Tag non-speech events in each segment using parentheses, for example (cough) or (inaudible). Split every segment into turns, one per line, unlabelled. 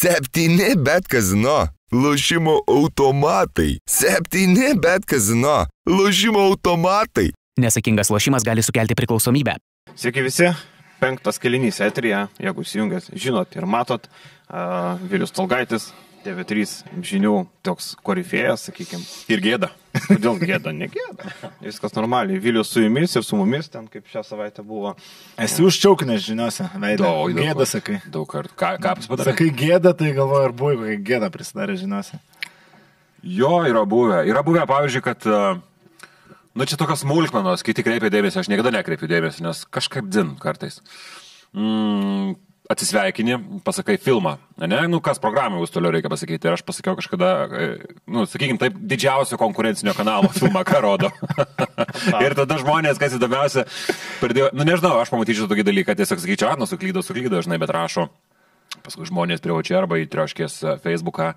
Septyni bet kazino. Lošimo automatai. Septyni bet kazino. Lošimo automatai.
Nesakingas lošimas gali sukelti priklausomybę.
Sveiki visi, penktas kelinys eterija, jeigu įsijungęs, žinot ir matot, uh, Vilius Tolgaitis, TV3 žinių toks korifėjas, sakykime.
Ir gėda.
Kodėl gėda, ne gėda. Viskas normaliai. Vilius su jumis ir su mumis, ten kaip šią savaitę buvo.
Esi užčiaukinęs žiniuose.
Daug, daug
Gėda sakai.
Daug kartų. Ką, ką pasipadarė?
Sakai gėda, tai galvoju, ar buvo kokia gėda prisidarė žiniuose.
Jo, yra buvę. Yra buvę, pavyzdžiui, kad, e, nu čia tokios smulkmenos, kiti kreipia dėmesį, aš niekada nekreipiu dėmesį, nes kažkaip dzin kartais. Mm, atsisveikini, pasakai filmą, ne, nu kas programai bus toliau reikia pasakyti. Ir aš pasakiau kažkada, e, nu, sakykim, taip, didžiausio konkurencinio kanalo (laughs) filmą, ką rodo. (laughs) ir tada žmonės, kas įdomiausia, pradėjo, nu nežinau, aš pamatyčiau tokį dalyką, tiesiog sakyčiau, nu, suklydo, suklydo, žinai, bet rašo. Paskui žmonės privačiai arba įtrioškės e, Facebooką.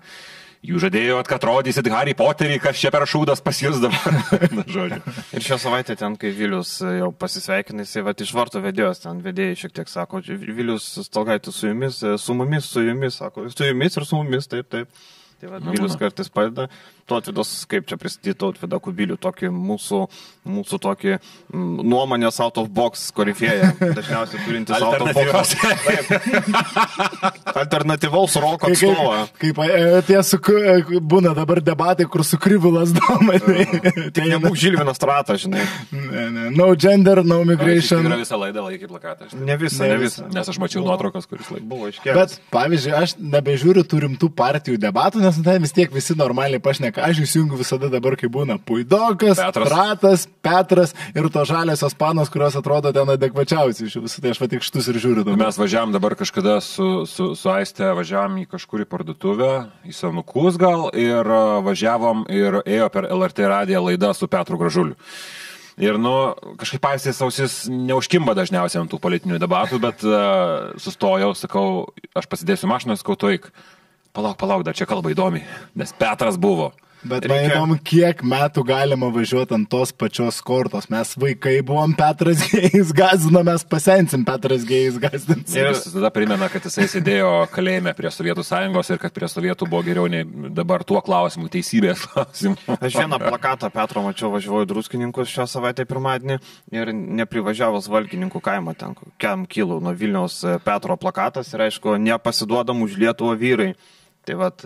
Jūs žadėjot, kad rodysit Harry Potterį, kas čia per šūdas pas jūs dabar. (laughs) Na, žodžiu.
Ir šią savaitę ten, kai Vilius jau pasisveikinai, jisai va iš varto vedėjos, ten vedėjai šiek tiek sako, Vilius Stolgaitis su jumis, su mumis, su jumis, sako, su jumis ir su mumis, taip, taip. Tai va, Vilius kartais padeda, Totvidas, kaip čia pristatyti Totvidą Kubilių, tokį mūsų, mūsų tokį mm, nuomonės out of box korifėją, dažniausiai turintis out of box. Alternatyvaus roko
Kaip,
atstovą.
kaip e, tie su, e, būna dabar debatai, kur su kryvilas domai. (laughs)
Tik nebūk Žilvinas Stratas, žinai.
No gender, no
Yra
migration.
visą laidą laikė plakatą.
Ne visą,
Ne
ne
visą.
Nes aš mačiau nuotraukas, kuris laikė.
Buvo iškėlęs.
Bet, pavyzdžiui, aš nebežiūriu tų rimtų partijų debatų, nes ten vis tiek visi normaliai pašneka. Aš įsijungiu visada dabar, kai būna Puidokas,
Petras.
Ratas, Petras ir to žaliosios panos, kurios atrodo ten adekvačiausiai iš visų. Tai aš va tik šitus ir žiūriu dabar.
Mes važiavam dabar kažkada su, su, su Aiste, važiavam į kažkurį parduotuvę, į senukus gal, ir a, važiavom ir ėjo per LRT radiją laida su Petru Gražuliu. Ir, nu, kažkaip aistės ausis neužkimba dažniausiai ant tų politinių debatų, bet uh, sustojau, sakau, aš pasidėsiu mašiną, sakau, tu eik. Palauk, palauk, dar čia kalba įdomi, nes Petras buvo.
Bet man
Reikia-
įdomu, kiek metų galima važiuoti ant tos pačios kortos. Mes vaikai buvom Petras Gėjus, gazinomės, pasensim Petras Gėjus, gazdinsim.
Ir jis tada primena, kad jisai sėdėjo kalėjime prie Sovietų sąjungos ir kad prie Sovietų buvo geriau nei dabar tuo klausimu, teisybės klausimu.
Aš vieną plakatą Petro mačiau, važiuoju druskininkus šią savaitę pirmadienį ir neprivažiavęs valkininkų kaimą ten, kiam kilų nuo Vilniaus Petro plakatas ir aišku, nepasiduodam už Lietuvą vyrai. Tai vad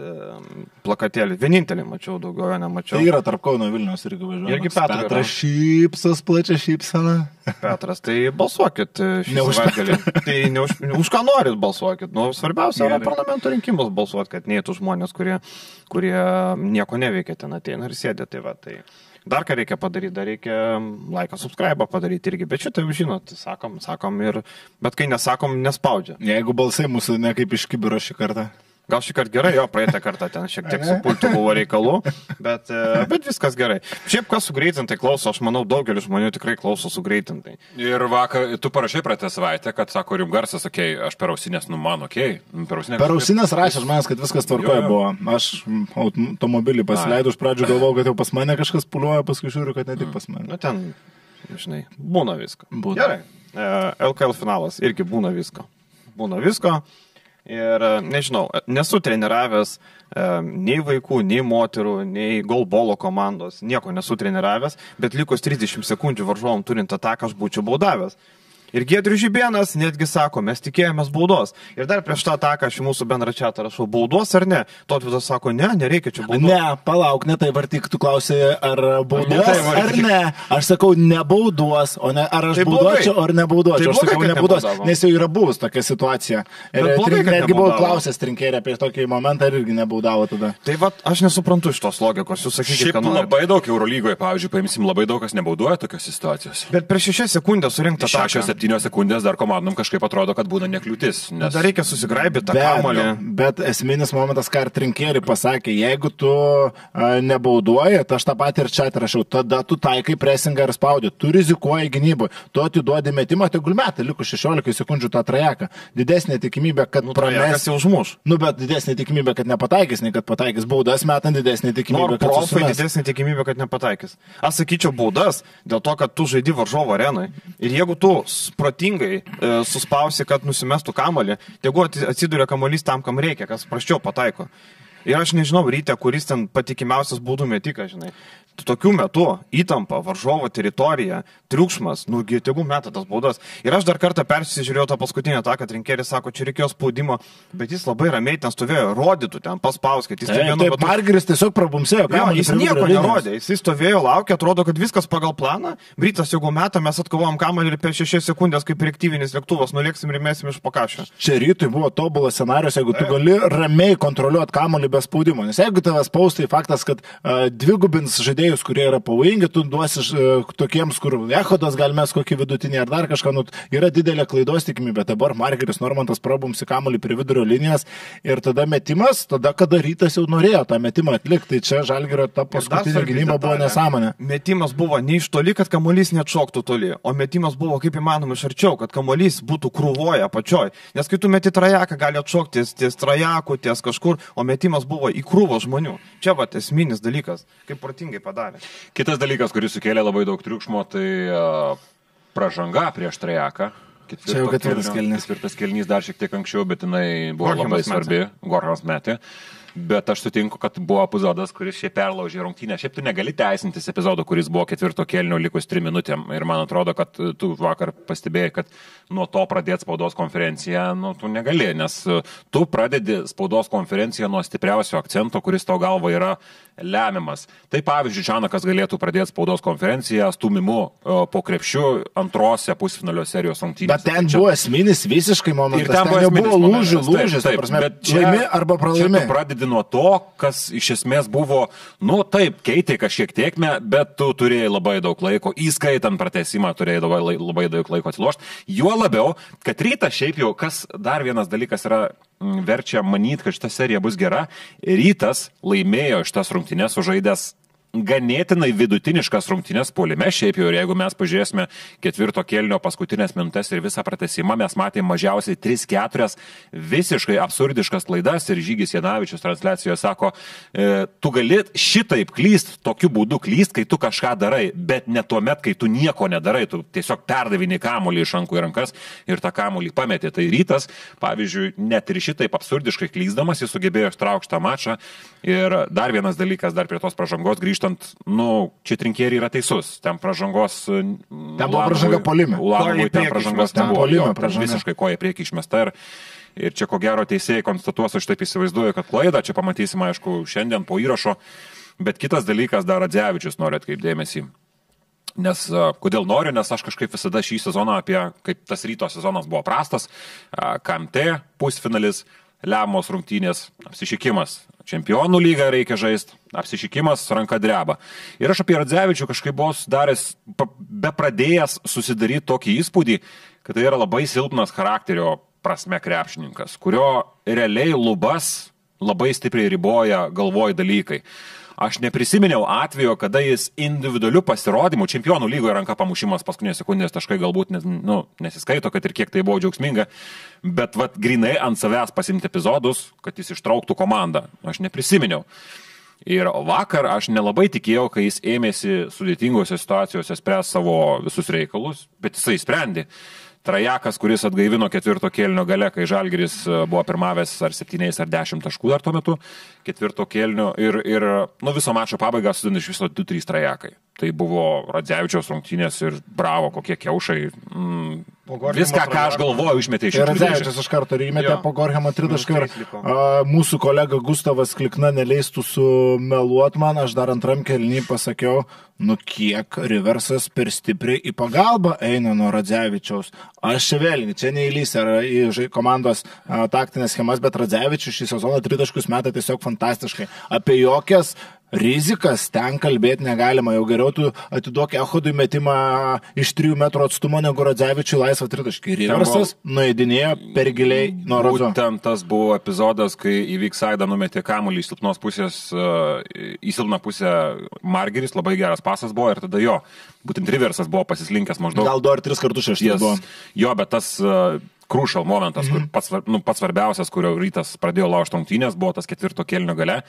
plakatėlį, vienintelį mačiau, daugiau nemačiau.
Tai yra tarp Kauno Vilnius irgi važiuoja.
Irgi Petro yra.
Petras šypsos, plačia šypsena.
Petras, tai balsuokit e, šį savaitgalį. Tai ne už, už ką norit balsuokit. Nu, svarbiausia, yra
Gerai.
parlamento rinkimus balsuoti, kad neįtų žmonės, kurie, kurie nieko neveikia ten ateina ir sėdė. Tai va, tai dar ką reikia padaryti, dar reikia laiką subscribe padaryti irgi. Bet šitą jau žinot, sakom, sakom ir, bet kai nesakom, nespaudžia.
Jeigu balsai mūsų ne kaip iš kibiro šį kartą.
Gal šį kartą gerai, jo, praeitą kartą ten šiek tiek su pultu buvo reikalų, bet, e, bet viskas gerai. Šiaip kas sugreitintai klauso, aš manau, daugelis žmonių tikrai klauso sugreitintai.
Ir vakar, tu parašai praeitą savaitę, kad sako, rim garsas, okei, okay, aš per ausinės, nu man, okei, okay. per ausinės.
Per ausinės rašė žmonės, kad viskas
jo.
buvo. Aš mm, automobilį pasileidau, iš pradžių galvojau, kad jau pas mane kažkas puliuoja, paskui žiūriu, kad ne tik pas mane.
Nu ten, žinai, būna visko.
Būna.
Gerai. E, LKL finalas irgi būna visko. Būna visko. Ir e, nežinau, e, nesu treniravęs e, nei vaikų, nei moterų, nei golbolo komandos, nieko nesu treniravęs, bet likus 30 sekundžių varžovom turint ataką aš būčiau baudavęs. Ir Gedrius Žibėnas netgi sako, mes tikėjomės baudos. Ir dar prieš tą ataką aš į mūsų bendrą čia rašau, baudos ar ne? Totvidas sako, ne, nereikia čia baudos.
Ne, palauk, ne tai vartik, tu klausai, ar bauduos,
Ne tai
ar ne. Aš sakau, nebauduos, o ne ar aš
Tai blogai.
bauduočiau, ar nebauduočiau.
Tai
Aš sakau, nebauduos,
nebaudavo.
nes jau yra buvus tokia situacija. Ir
blogai,
trink-
kad
netgi buvau klausęs trinkėrį apie tokį momentą ir irgi nebaudavo tada.
Tai va, aš nesuprantu iš tos logikos, jūs sakykite, kad norit.
labai daug Eurolygoje, pavyzdžiui, paimsim labai daug kas nebauduoja tokios situacijos.
Bet prieš šešias sekundės surinkta
Šešios, septynios sekundės dar komandom kažkaip atrodo, kad būna nekliūtis. Nes...
Dar reikia susigraibyti tą
Bet,
kamuolį.
bet esminis momentas, ką ir trinkėri pasakė, jeigu tu nebauduoji, tai aš tą patį ir čia atrašiau, tada tu taikai presingą ir spaudi, tu rizikuoji gynyboje, tu atiduodi metimą, tegul metai, likus 16 sekundžių tą trajeką. Didesnė tikimybė, kad
Nu,
prames.
jau užmuš.
Nu, bet didesnė tikimybė, kad nepataikys, nei kad pataikys baudas metant, didesnė tikimybė, kad
profai didesnė tikimybė, kad nepataikys. Aš sakyčiau baudas dėl to, kad tu žaidi varžovo arenai. Ir jeigu tu protingai e, suspausi, kad nusimestų kamolį, tegu atsiduria kamolys tam, kam reikia, kas praščiau pataiko. Ir aš nežinau, ryte, kuris ten patikimiausias būdų metikas, žinai. Tokiu metu įtampa, varžovo teritorija, triukšmas, nugi tegu meta tas baudas. Ir aš dar kartą persižiūrėjau tą paskutinę tą, kad rinkėjas sako, čia reikėjo spaudimo, bet jis labai ramiai ten stovėjo, rodytų ten, paspauskit. Jis ten vienu metu
Margeris tiesiog prabumsėjo,
Jo,
kamuolį
jis nieko nerodė, jis stovėjo, laukė, atrodo, kad viskas pagal planą. Brytas, jeigu metą, mes atkovojom kamuolį ir per 6 sekundės kaip reaktyvinis lėktuvas, nulėksim ir mesim iš pakašio.
Čia rytui buvo tobulas scenarius, jeigu tu gali ramiai kontroliuoti kamuolį be spaudimo. Nes jeigu tave spaustai faktas, kad uh, dvigubins žaidėjus, kurie yra pavojingi, tu duosi uh, tokiems, kur Ehodas gal mes kokį vidutinį ar dar kažką, nu, yra didelė klaidos tikimybė. Dabar Margeris Normantas prabumsi kamuolį prie vidurio linijos ir tada metimas, tada kada rytas jau norėjo tą metimą atlikti. Tai čia Žalgirio ta paskutinė gynyba buvo nesąmonė.
Metimas buvo ne iš toli, kad kamuolys neatšoktų toli, o metimas buvo kaip įmanoma iš arčiau, kad kamuolys būtų krūvoje apačioj. Nes kai tu meti trajeką, gali atšokti ties, ties trajeku, ties kažkur, o metimas buvo į krūvą žmonių. Čia va esminis dalykas, kaip protingai padarė.
Kitas dalykas, kuris sukėlė labai daug triukšmo, tai pražanga prieš trajeką.
Čia jau ketvirtas kėlinys.
Ketvirtas kelnys dar šiek tiek anksčiau, bet jinai buvo
Gorhamas
labai svarbi. Gorhams metė. Bet aš sutinku, kad buvo epizodas, kuris šiaip perlaužė rungtynę. Šiaip tu negali teisintis epizodo, kuris buvo ketvirto kelnio likus trim minutėm. Ir man atrodo, kad tu vakar pastebėjai, kad nuo to pradėti spaudos konferenciją, nu, tu negali, nes tu pradedi spaudos konferenciją nuo stipriausio akcento, kuris tau galva yra lemiamas. Tai pavyzdžiui, Čanakas galėtų pradėti spaudos konferenciją stumimu po krepšiu antrose pusfinalio serijos rungtynėse.
Bet ten
Čia-
buvo esminis visiškai momentas.
Ir ten esminis
buvo lūžių,
Taip,
lūžis.
taip,
ta prasme,
bet čia-
laimi arba pralaimi.
pradedi nuo to, kas iš esmės buvo, nu taip, keitė kažkiek tiekme, bet tu turėjai labai daug laiko, įskaitant pratesimą, turėjai labai, labai daug laiko atsilošti. Juo labiau, kad rytas šiaip jau, kas dar vienas dalykas yra verčia manyti, kad šita serija bus gera, rytas laimėjo šitas rungtynės sužaidęs ganėtinai vidutiniškas rungtynės polime. Šiaip jau, jeigu mes pažiūrėsime ketvirto kelnio paskutinės minutės ir visą pratesimą, mes matėme mažiausiai 3-4 visiškai absurdiškas klaidas ir Žygis Janavičius transliacijoje sako, e, tu gali šitaip klyst, tokiu būdu klyst, kai tu kažką darai, bet ne tuo met, kai tu nieko nedarai, tu tiesiog perdavini kamuolį iš rankų į rankas ir tą kamuolį pametė. Tai rytas, pavyzdžiui, net ir šitaip absurdiškai klysdamas, jis sugebėjo ištraukti tą mačą. Ir dar vienas dalykas, dar prie tos pažangos grįžtant, nu, čia trinkėri yra teisus, ten pažangos. Ten
buvo pražanga puolime.
Koja
Ulanui ten
išmesta.
nebuvo. Ten
pražanga.
Visiškai koja į priekį išmesta. Ir, ir čia ko gero teisėjai konstatuos, aš taip įsivaizduoju, kad klaida, čia pamatysime, aišku, šiandien po įrašo. Bet kitas dalykas, dar Radzevičius nori atkreipdėmėsi. Nes a, kodėl noriu, nes aš kažkaip visada šį sezoną apie, kaip tas ryto sezonas buvo prastas, a, KMT pusfinalis, lemos rungtynės, apsišykimas. Čempionų lygą reikia žaisti, apsišykimas, ranka dreba. Ir aš apie Radzevičių kažkaip buvau daręs, be pradėjęs susidaryti tokį įspūdį, kad tai yra labai silpnas charakterio prasme krepšininkas, kurio realiai lubas labai stipriai riboja galvoj dalykai. Aš neprisiminiau atvejo, kada jis individualiu pasirodymu, čempionų lygoje ranka pamušimas paskutinės sekundės taškai galbūt nes, nu, nesiskaito, kad ir kiek tai buvo džiaugsminga, bet vad grinai ant savęs pasimti epizodus, kad jis ištrauktų komandą. Aš neprisiminiau. Ir vakar aš nelabai tikėjau, kai jis ėmėsi sudėtingose situacijose spręs savo visus reikalus, bet jisai sprendė. Trajakas, kuris atgaivino ketvirto kėlinio gale, kai Žalgeris e, buvo pirmavęs ar 7 ar 10 taškų dar tuo metu, ketvirto kėlinio ir, ir nu, viso mačo pabaigą sudina iš viso 2-3 trajakai. Tai buvo Radzevičiaus rungtynės ir bravo, kokie keušai. Mm, viską, ką aš galvoju, išmetė iš
Ir
dėžės.
Radzevičius iš karto ir įmetė
Jo.
po Gorhamo tritašką ir
Minus trys liko.
a, mūsų kolega Gustavas Klikna neleistų sumeluot man, aš dar antram kelnį pasakiau, nu kiek Riversas per stipriai į pagalbą eina nuo Radzevičiaus. Aš čia vėlgi, čia neįlys ar į komandos a, taktinės schemas, bet Radzevičius šį sezoną tritaškus metą tiesiog fantastiškai. Apie jokias rizikas ten kalbėti negalima. Jau geriau tu atiduok Ehodui metimą iš 3 metrų atstumo negu Radzevičiui laisvą tritaškį. Riversas nuėdinėjo per giliai nuo Rozo.
Būtent tas buvo epizodas, kai įvyks Saida numetė kamuolį iš silpnos pusės e, į silpną pusę Margeris, labai geras pasas buvo ir tada jo, būtent Riversas buvo pasislinkęs maždaug.
Gal du ar tris kartus šeštas
Yes.
buvo.
Jo, bet tas, e, crucial momentas, kur pats, svar- nu, pats svarbiausias, kurio rytas pradėjo laužti rungtynės, buvo tas ketvirto kelnio gale.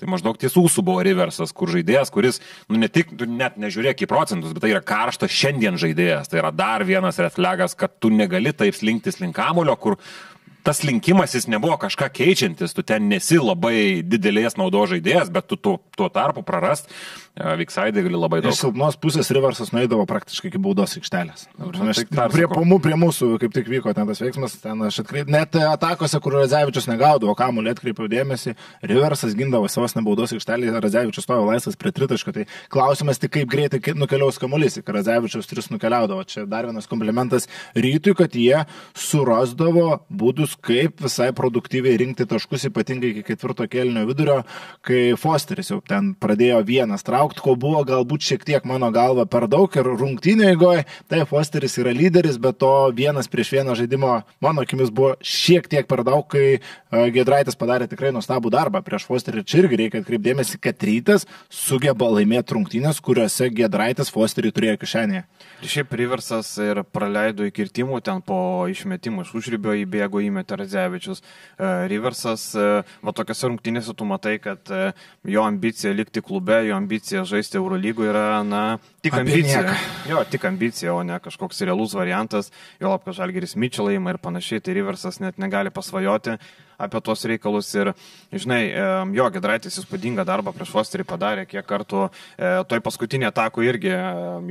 Tai maždaug ties ūsų buvo Riversas, kur žaidėjas, kuris, nu ne tik, tu net nežiūrėk į procentus, bet tai yra karštas šiandien žaidėjas. Tai yra dar vienas red flagas, kad tu negali taip slinktis link kamulio, kur tas linkimas jis nebuvo kažką keičiantis, tu ten nesi labai didelės naudos žaidėjas, bet tu tuo, tuo tarpu prarast Viksaidai gali labai daug.
Iš silpnos pusės Riversas nueidavo praktiškai iki baudos aikštelės.
Tai
prie, pamų, prie mūsų kaip tik vyko ten tas veiksmas, ten aš atkreipiau, net atakose, kur Radzevičius negaudavo kamuolį, atkreipiau dėmesį, Riversas gindavo savo nebaudos aikštelį, Radzevičius stojo laisvas prie tritaško. Tai klausimas tik, kaip greitai nukeliaus kamuolys, kai Radzevičius tris nukeliaudavo. Čia dar vienas komplimentas rytui, kad jie surasdavo būdus, kaip visai produktyviai rinkti taškus, ypatingai iki ketvirto kelnio vidurio, kai Fosteris jau ten pradėjo vienas traukti, ko buvo galbūt šiek tiek mano galva per daug ir rungtynio eigoje, tai Fosteris yra lyderis, bet to vienas prieš vieną žaidimo, mano akimis, buvo šiek tiek per daug, kai e, Gedraitas padarė tikrai nuostabų darbą prieš Fosterį. Čia irgi reikia atkreipdėmėsi, kad rytas sugeba laimėti rungtynės, kuriuose Gedraitas Fosterį turėjo kišenėje.
Ir šiaip Riversas ir praleido įkirtimų ten po išmetimų iš užrybio įbėgo įmetė Radzevičius. E, Riversas, e, va tokiose rungtynėse tu matai, kad jo ambicija likti klube, jo ambicija žaisti Eurolygų yra, na, tik ambicija. Jo, tik ambicija, o ne kažkoks realus variantas. Jo lab, kad Žalgeris Mičelaimą ir panašiai, tai Riversas net negali pasvajoti apie tuos reikalus. Ir, žinai, jo, Gedraitis įspūdingą darbą prieš Fosterį padarė, kiek kartų e, toj paskutinė atako irgi e,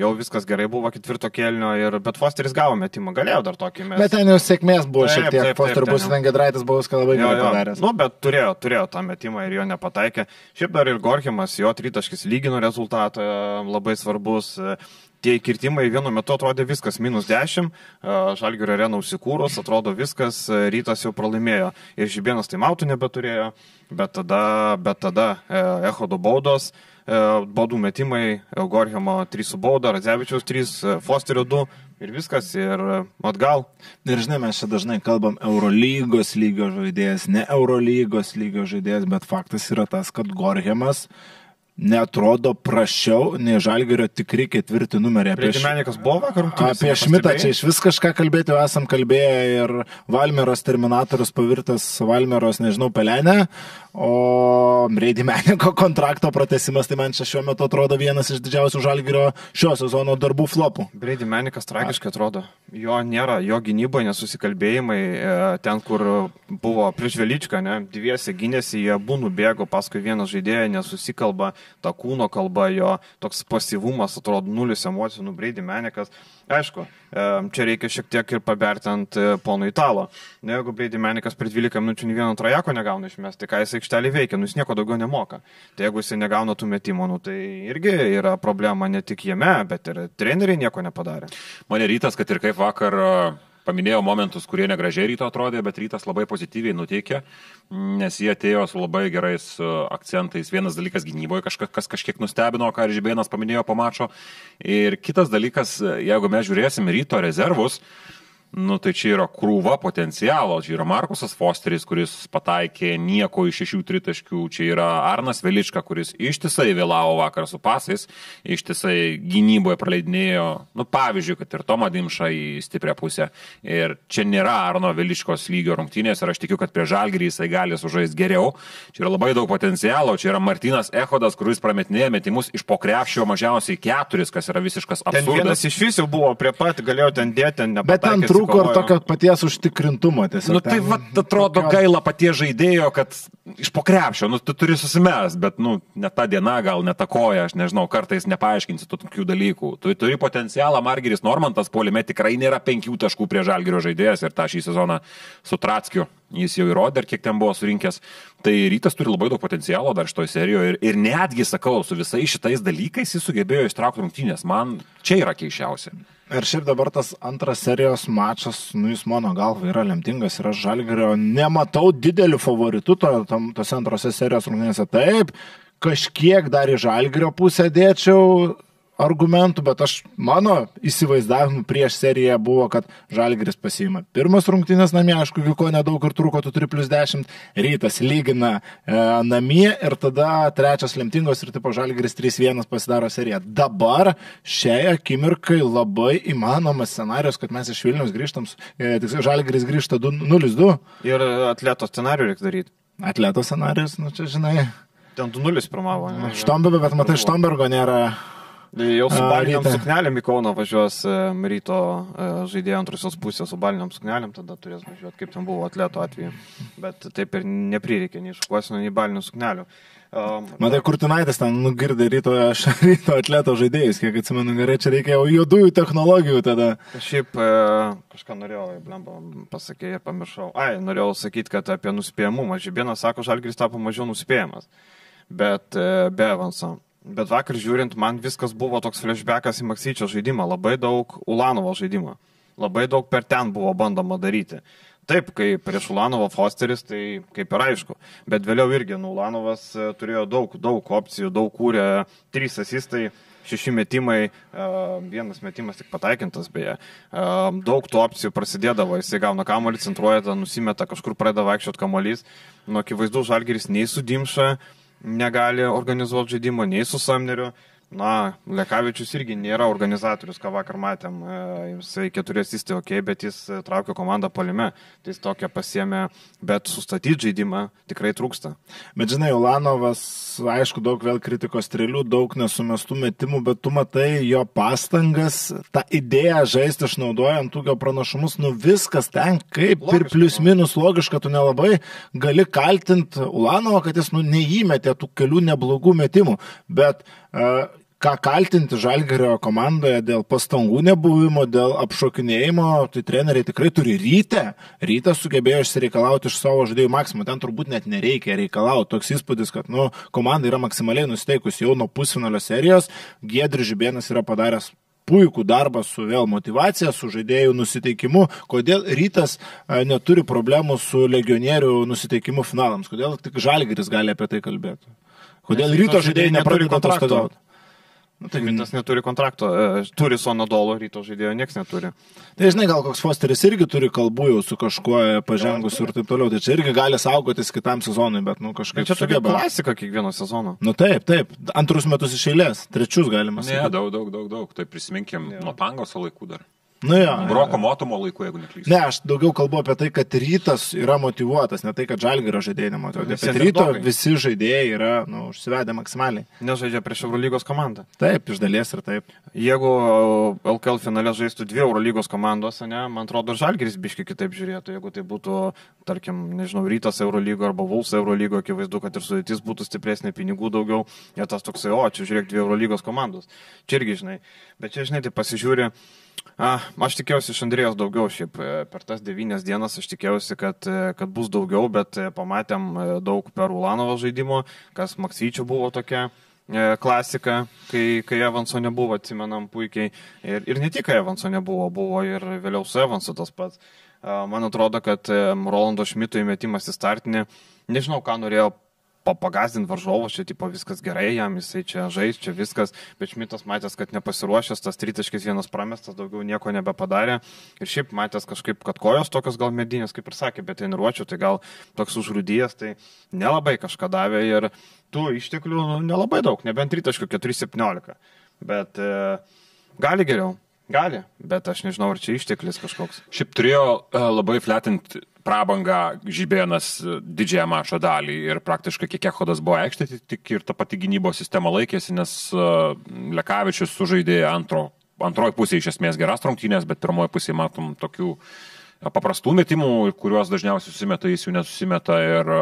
jau viskas gerai buvo ketvirto kelnio, ir, bet Fosteris gavo metimą, galėjo dar tokį metą.
Bet ten jau sėkmės buvo
Taip,
šiek tiek,
taip, taip,
Foster bus ten Gedraitas buvo viską labai gerai padaręs.
Nu, bet turėjo, turėjo tą metimą ir jo nepataikė. Šiaip dar ir Gorkimas, jo tritaškis lygino rezultatą, e, labai svarbus. E, Tie kirtimai vienu metu atrodė viskas minus 10, e, Žalgirio arena užsikūrus, atrodo viskas, e, rytas jau pralaimėjo. Ir Žibienas tai mautų nebeturėjo, bet tada, bet tada Echodo baudos, baudų metimai, Gorkimo 3 su bauda, Radzevičiaus 3, e, Fosterio 2 ir viskas, ir atgal.
Ir žinai, mes čia dažnai kalbam Eurolygos lygio žaidėjas, ne Eurolygos lygio žaidėjas, bet faktas yra tas, kad Gorhemas netrodo prašiau nei Žalgerio tikri ketvirti numeriai. Apie, š-
Priedimenikas buvo vakar
apie Šmitą čia iš vis kažką kalbėti jau esam kalbėję ir Valmeros Terminatorius pavirtas Valmeros, nežinau, pelenę, o Reidimeniko kontrakto pratesimas, tai man čia šiuo metu atrodo vienas iš didžiausių Žalgerio šio sezono darbų flopų.
Brady Menikas tragiškai atrodo. Jo nėra, jo gynyboje nesusikalbėjimai, e, ten, kur buvo prieš Velyčką, ne, dviesi gynėsi, jie abu nubėgo, paskui vienas žaidėjas nesusikalba, ta kūno kalba, jo toks pasyvumas, atrodo, nulis emocijų, nu Brady Menikas. Aišku, e, čia reikia šiek tiek ir paberti ant e, pono Italo. Ne, jeigu Brady Menikas per 12 minučių nei vieno trajeko negauna išmesti, tai ką jis aikštelį veikia, nu jis nieko daugiau nemoka. Tai jeigu jis negauna tų metimų, nu tai irgi yra problema ne tik jame, bet ir treneriai nieko nepadarė.
Mane rytas, kad ir kaip vakar a, paminėjau momentus, kurie negražiai ryto atrodė, bet rytas labai pozityviai nuteikė, nes jie atėjo su labai gerais a, akcentais. Vienas dalykas gynyboje, kažkas kas kažkiek nustebino, ką ir Žibėnas paminėjo po mačo. Ir kitas dalykas, a, jeigu mes žiūrėsim ryto rezervus, Nu, tai čia yra krūva potencialo. Čia yra Markusas Fosteris, kuris pataikė nieko iš šešių tritaškių. Čia yra Arnas Velička, kuris ištisai vėlavo vakar su pasais, ištisai gynyboje praleidinėjo, nu, pavyzdžiui, kad ir Tomą Dimšą į stiprią pusę. Ir čia nėra Arno Veličkos lygio rungtynės ir aš tikiu, kad prie Žalgirį jisai gali sužaisti geriau. Čia yra labai daug potencialo. Čia yra Martinas Ehodas, kuris prametinėja metimus iš pokrepšio mažiausiai keturis, kas yra visiškas
Ten
absurdas.
vienas iš vis jau buvo prie pat, galėjo ten dėti, ten nepataikė.
Trūko ir tokio paties užtikrintumo tiesiog.
Nu tai
ten
va, atrodo
tokio-
gaila patie žaidėjo, kad iš pokrepšio, nu tu turi susimes, bet, nu, ne ta diena, gal ne ta koja, aš nežinau, kartais nepaaiškinsi tų tokių dalykų. Tu turi potencialą, Margeris Normantas polime tikrai nėra penkių taškų prie žalgerio žaidėjas ir tą šį sezoną su Trackiu. Jis jau įrodė, kiek ten buvo surinkęs. Tai rytas turi labai daug potencialo dar šitoje serijoje ir, ir netgi, sakau, su visais šitais dalykais jis sugebėjo įstraukti rungtynės. Man čia yra keiščiausia.
Ir šiaip dabar tas antras serijos mačas, nu jis mano galva yra lemtingas ir aš žalgerio nematau didelių favoritų to, tam, tose antrose serijos rungtynėse. Taip, kažkiek dar į žalgerio pusę dėčiau. Argumentų, bet aš mano įsivaizdavimu prieš seriją buvo, kad Žalgiris pasiima pirmas rungtynės namie, aišku, ko nedaug ir truko, tu turi plus 10, rytas lygina e, namie ir tada trečias lemtingos ir tipo Žalgiris 3-1 pasidaro seriją. Dabar šiai akimirkai labai įmanomas scenarius, kad mes iš Vilnius grįžtam, e, tiksliau Žalgiris grįžta 0-2.
Ir atleto scenarių reikia daryti.
Atleto scenarius, nu čia žinai.
Ten 2-0 pirmavo.
Štombergo, bet matai, Štombergo nėra.
Jau su baliniam suknelėm į Kauną važiuos e, ryto e, žaidėjų antrusios pusės su baliniam suknelėm, tada turės važiuoti, kaip ten buvo atleto atveju. Bet taip ir neprireikė nei šukuosino, nei balinių suknelių. Um,
Matai, Kurtinaitis ten nugirdė ryto, aš (laughs) ryto atleto žaidėjus, kiek atsimenu gerai, čia reikėjo juodųjų technologijų tada.
Šiaip e, kažką norėjau, blemba, pasakė ir pamiršau. Ai, norėjau sakyti, kad apie nuspėjamumą. Žibienas sako, Žalgris tapo mažiau nuspėjamas, bet e, be avanso. Bet vakar žiūrint, man viskas buvo toks flashbackas į Maksyčio žaidimą, labai daug Ulanovo žaidimą, labai daug per ten buvo bandoma daryti. Taip, kai prieš Ulanovą Fosteris, tai kaip ir aišku, bet vėliau irgi nu, Ulanovas e, turėjo daug, daug opcijų, daug kūrė, trys asistai, šeši metimai, e, vienas metimas tik pataikintas beje, E, daug tų opcijų prasidėdavo, jisai gauna kamuolį, centruoja, tada nusimeta, kažkur pradeda vaikščioti kamuolys, nu akivaizdu, Žalgiris nei su Dimša negali organizuoti žaidimo, nei su Samneriu. Na, Lekavičius irgi nėra organizatorius, ką vakar matėm. E, Jisai keturi asistai ok, bet jis e, traukia komandą palime. Tai jis tokią pasiemė, bet sustatyti žaidimą tikrai trūksta.
Bet žinai, Ulanovas, aišku, daug vėl kritikos strėlių, daug nesumestų metimų, bet tu matai jo pastangas, tą idėją žaisti išnaudojant ūkio pranašumus, nu viskas ten kaip logiška, ir plius minus logiška, tu nelabai gali kaltinti Ulanovą, kad jis nu, neįmetė tų kelių neblogų metimų. Bet uh, ką kaltinti Žalgerio komandoje dėl pastangų nebuvimo, dėl apšokinėjimo, tai treneriai tikrai turi rytę. Rytas sugebėjo išsireikalauti iš savo žaidėjų maksimumą. Ten turbūt net nereikia reikalauti. Toks įspūdis, kad nu, komanda yra maksimaliai nusiteikusi jau nuo pusfinalio serijos. Giedrius Žibėnas yra padaręs puikų darbą su vėl motivacija, su žaidėjų nusiteikimu. Kodėl rytas a, neturi problemų su legionierių nusiteikimu finalams? Kodėl tik Žalgeris gali apie tai kalbėti? Kodėl
Nes
ryto žaidėjai
neturi
nepradeda
kontrakto.
Nu, tai,
Rytas neturi kontrakto, e, turi Sonadolo, ryto žaidėjo niekas neturi.
tai žinai, gal koks Fosteris irgi turi kalbų jau su kažkuo pažengus ir taip toliau. Tai čia irgi gali saugotis kitam sezonui, bet nu kažkaip
Bet čia tokia
sugeba.
klasika kiekvieno sezono.
Nu taip, taip. Antrus metus iš eilės. Trečius galima
Ne,
sakyti.
daug, daug, daug, daug. Tai prisiminkim nuo Pangoso laikų dar.
Nu jo.
Broko motumo laikų, jeigu neklystu.
Ne, aš daugiau kalbu apie tai, kad rytas yra motivuotas, ne tai, kad žalgerio žaidėjai nemotivuoti. Bet ryto visi žaidėjai yra nu, užsivedę maksimaliai.
Nežaidžia prieš Eurolygos komandą.
Taip, iš dalies ir taip.
Jeigu LKL finale žaistų dvi Eurolygos komandos, ne, man atrodo, Žalgiris biški kitaip žiūrėtų. Jeigu tai būtų, tarkim, nežinau, Rytas Eurolygo arba Vuls Eurolygo, akivaizdu, kad ir sudėtis būtų stipresnė, pinigų daugiau. Ir tas toksai, o, čia žiūrėk, dvi Eurolygos komandos. Čia irgi, žinai. Bet čia, žinai, tai pasižiūri. A, aš tikėjausi iš Andrėjos daugiau, šiaip e, per tas devynias dienas aš tikėjausi, kad, e, kad bus daugiau, bet e, pamatėm daug per Ulanovo žaidimo, kas Maksyčių buvo tokia klasika, kai, kai Evanso nebuvo, atsimenam puikiai. Ir, ir ne tik Evanso nebuvo, buvo ir vėliau su Evansu tas pats. Man atrodo, kad Rolando Šmito įmetimas į startinį, nežinau, ką norėjo papagazdinti varžovus, čia tipo viskas gerai, jam jisai čia žais, čia viskas, bet Šmitas matęs, kad nepasiruošęs, tas tritaškis vienas pramestas, daugiau nieko nebepadarė. Ir šiaip matęs kažkaip, kad kojos tokios gal medinės, kaip ir sakė, bet treniruočio, tai gal toks užrūdyjas, tai nelabai kažką davė ir tų išteklių nu, nelabai daug, nebent tritaškių 4-17. Bet e, gali geriau. Gali, bet aš nežinau, ar čia išteklis kažkoks.
Šiaip turėjo e, labai fletinti prabangą žibėnas e, didžiąją mačo dalį ir praktiškai kiek Echodas buvo aikštė, tai tik ir ta pati gynybos sistema laikėsi, nes e, Lekavičius sužaidė antro, antroji pusė iš esmės geras rungtynės, bet pirmoji pusė matom tokių e, paprastų metimų, kuriuos dažniausiai susimeta, jis jų nesusimeta ir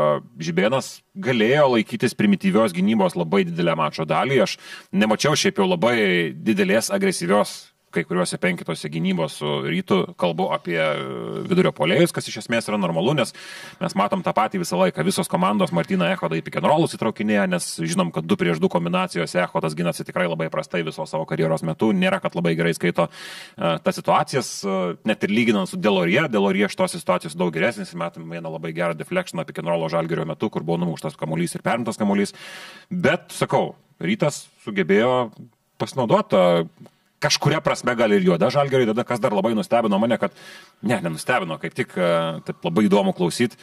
Žibėnas galėjo laikytis primityvios gynybos labai didelę mačo dalį. Aš nemačiau šiaip jau labai didelės agresyvios kai kuriuose penkitose gynybos su rytu kalbu apie e, vidurio polėjus, kas iš esmės yra normalu, nes mes matom tą patį visą laiką. Visos komandos Martina Echodą į pikenrolus įtraukinėja, nes žinom, kad 2 prieš 2 kombinacijose Echodas gynasi tikrai labai prastai viso savo karjeros metu. Nėra, kad labai gerai skaito uh, tas situacijas, uh, net ir lyginant su Delorie. Delorie šitos situacijos daug geresnis. Matom vieną labai gerą deflectioną pikenrolo žalgerio metu, kur buvo numuštas kamuolys ir perimtas kamuolys. Bet, sakau, rytas sugebėjo pasinaudota kažkuria prasme gal ir juoda žalgeriai, tada kas dar labai nustebino mane, kad, ne, nenustebino, kaip tik e, taip labai įdomu klausyti,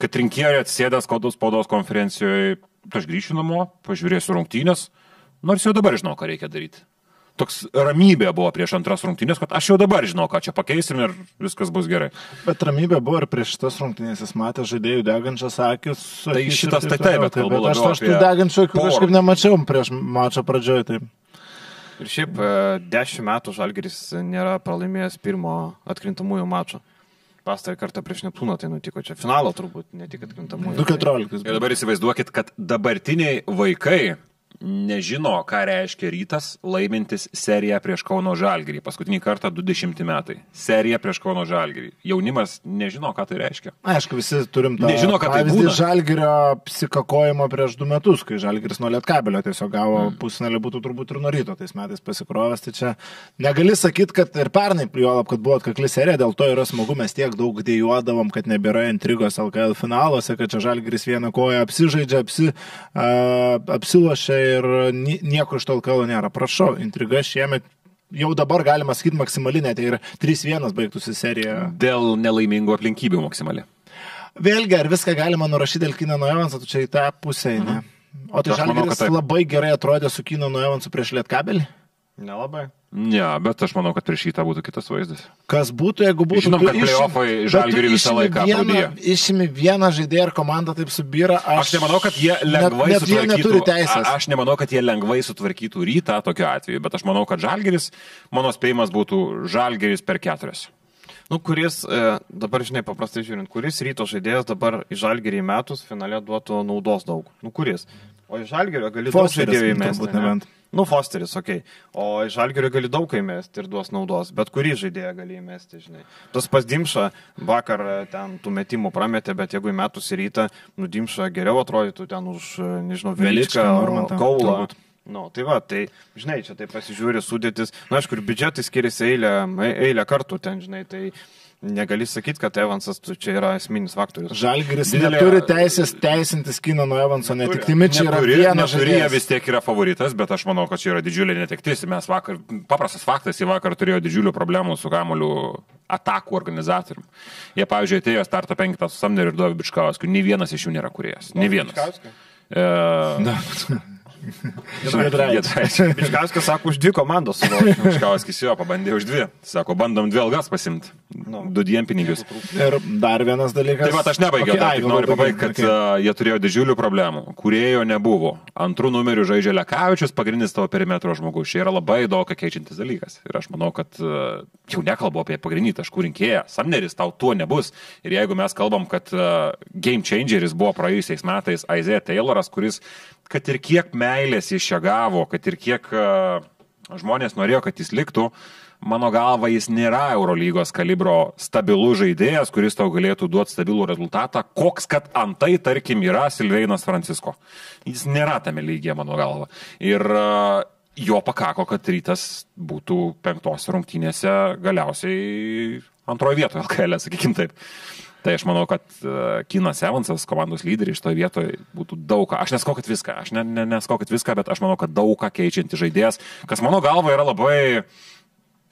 kad rinkėjai atsėdęs kodus spaudos konferencijoje, aš grįšiu namo, pažiūrėsiu rungtynės, nors jau dabar žinau, ką reikia daryti. Toks ramybė buvo prieš antras rungtynės, kad aš jau dabar žinau, ką čia pakeisim ir viskas bus gerai.
Bet ramybė buvo ir prieš šitas rungtynės, jis matė žaidėjų degančias akis.
Tai šitas tai taip, bet kalbu
aš, tų degančių akių kažkaip nemačiau prieš mačo pradžioje. Taip.
Ir šiaip e, dešimt metų Žalgeris nėra pralaimėjęs pirmo atkrintamųjų mačo. Pastarą kartą prieš Neptūną tai nutiko čia. Finalo turbūt, ne tik atkrintamųjų.
2.14.
Ir dabar įsivaizduokit, kad dabartiniai vaikai nežino, ką reiškia rytas laimintis seriją prieš Kauno Žalgirį. Paskutinį kartą 20 metai. Serija prieš Kauno Žalgirį. Jaunimas nežino, ką tai reiškia.
Aišku, visi turim tą
Nežino, tai
pavyzdį
būna.
Žalgirio psikakojimo prieš du metus, kai Žalgiris nuo Lietkabelio tiesiog gavo
Mm.
pusnelį, būtų turbūt ir nuo ryto tais metais pasikrovęs. Tai čia negali sakyti, kad ir pernai, juolab, kad buvo atkakli serija, dėl to yra smagu, mes tiek daug dėjuodavom, kad nebėra intrigos LKL finaluose, kad čia Žalgiris vieną koją apsižaidžia, apsi, uh, apsilošia ir ni- nieko iš to LKL nėra. Prašau, intriga šiemet. Jau dabar galima sakyti maksimali, net ir 3-1 baigtųsi serija.
Dėl nelaimingų aplinkybių maksimaliai.
Vėlgi, ar viską galima nurašyti dėl Kino Evanso, tu čia į tą pusę, ne? O tai Žalgiris labai gerai atrodė su Kino Evansu prieš Lietkabelį.
Nelabai.
Ne, bet aš manau, kad prieš šitą būtų kitas vaizdas.
Kas būtų, jeigu būtų...
Žinom, kad playoffai Žalgirį visą laiką
vieną-
aprūdija.
Išimi vieną žaidėją ir komanda taip subyra. Aš,
Aš nemanau, kad jie lengvai
net, net jie
sutvarkytų.
neturi teisės.
A- Aš nemanau, kad jie lengvai sutvarkytų rytą tokiu atveju, bet aš manau, kad Žalgeris, mano spėjimas būtų Žalgeris per keturias.
Nu, kuris, e, dabar žinai, paprastai žiūrint, kuris ryto žaidėjas dabar į Žalgirį metus finale duotų naudos daug. Nu, kuris? O į Žalgirio gali daug
Fosteris,
žaidėjų įmesti. Nu, Fosteris, okei. Okay. O į Žalgirio gali daug įmesti ir duos naudos, bet kurį žaidėją gali įmesti, žinai. Tas pas Dimša vakar e, ten tų metimų prametė, bet jeigu įmetus į rytą, nu, Dimša geriau atrodytų ten už, e, nežinau,
Veličką, Normantą,
Kaulą.
turbūt.
Nu, tai va, tai, žinai, čia tai pasižiūri sudėtis. Na, aišku, ir biudžetai skiriasi eilę, eilę kartų ten, žinai, tai negali sakyti, kad Evansas tu čia yra esminis faktorius.
Žalgiris
Didelė-
neturi teisės teisintis Kino Evanso, netiktimi čia yra
Neturi-
vienas
neturi, jie
žaidėjas.
vis tiek yra favoritas, bet aš manau, kad čia yra didžiulė netektis. Mes vakar, paprastas faktas, jie vakar turėjo didžiulių problemų su kamoliu atakų organizatoriumi. Jie, pavyzdžiui, atėjo starto penktą su Samneriu ir Dovi Bičkauskiu, nei vienas iš jų nėra kuriejas. Nei vienas. E, (laughs)
Žalgiris.
Bičkauskas sako, už dvi komandos.
Bičkauskis (laughs) jo pabandė už dvi. Sako, bandom dvi algas pasimti.
Nu.
Du diem pinigus.
Ir dar vienas dalykas.
Taip pat aš nebaigiau,
Okay, ai,
tik noriu pabaigti, kad
okay.
okay. jie turėjo didžiulių problemų. Kurėjo nebuvo. Antrų numerių žaidžia Lekavičius, pagrindinis tavo perimetro žmogus. Čia yra labai daug keičiantis dalykas. Ir aš manau, kad e, jau nekalbu apie pagrindinį taškų rinkėją. Samneris tau tuo nebus. Ir jeigu mes kalbam, kad e, game changeris buvo praėjusiais metais Isaiah Tayloras, kuris, kad ir kiek meilės iš čia gavo, kad ir kiek e, žmonės norėjo, kad jis liktų, mano galva, jis nėra Eurolygos kalibro stabilus žaidėjas, kuris tau galėtų duoti stabilų rezultatą, koks kad antai, tarkim, yra Silveinas Francisko. Jis nėra tame lygyje, mano galva. Ir e, jo pakako, kad rytas būtų penktos rungtynėse galiausiai antroje vietoje, LKL, sakykim taip. Tai aš manau, kad uh, Kinas Evansas, komandos lyderis, šitoje vietoje būtų daug ką. Aš neskau, kad viską, aš ne, ne, neskau, kad viską, bet aš manau, kad daug ką keičianti žaidėjas, kas mano galva yra labai,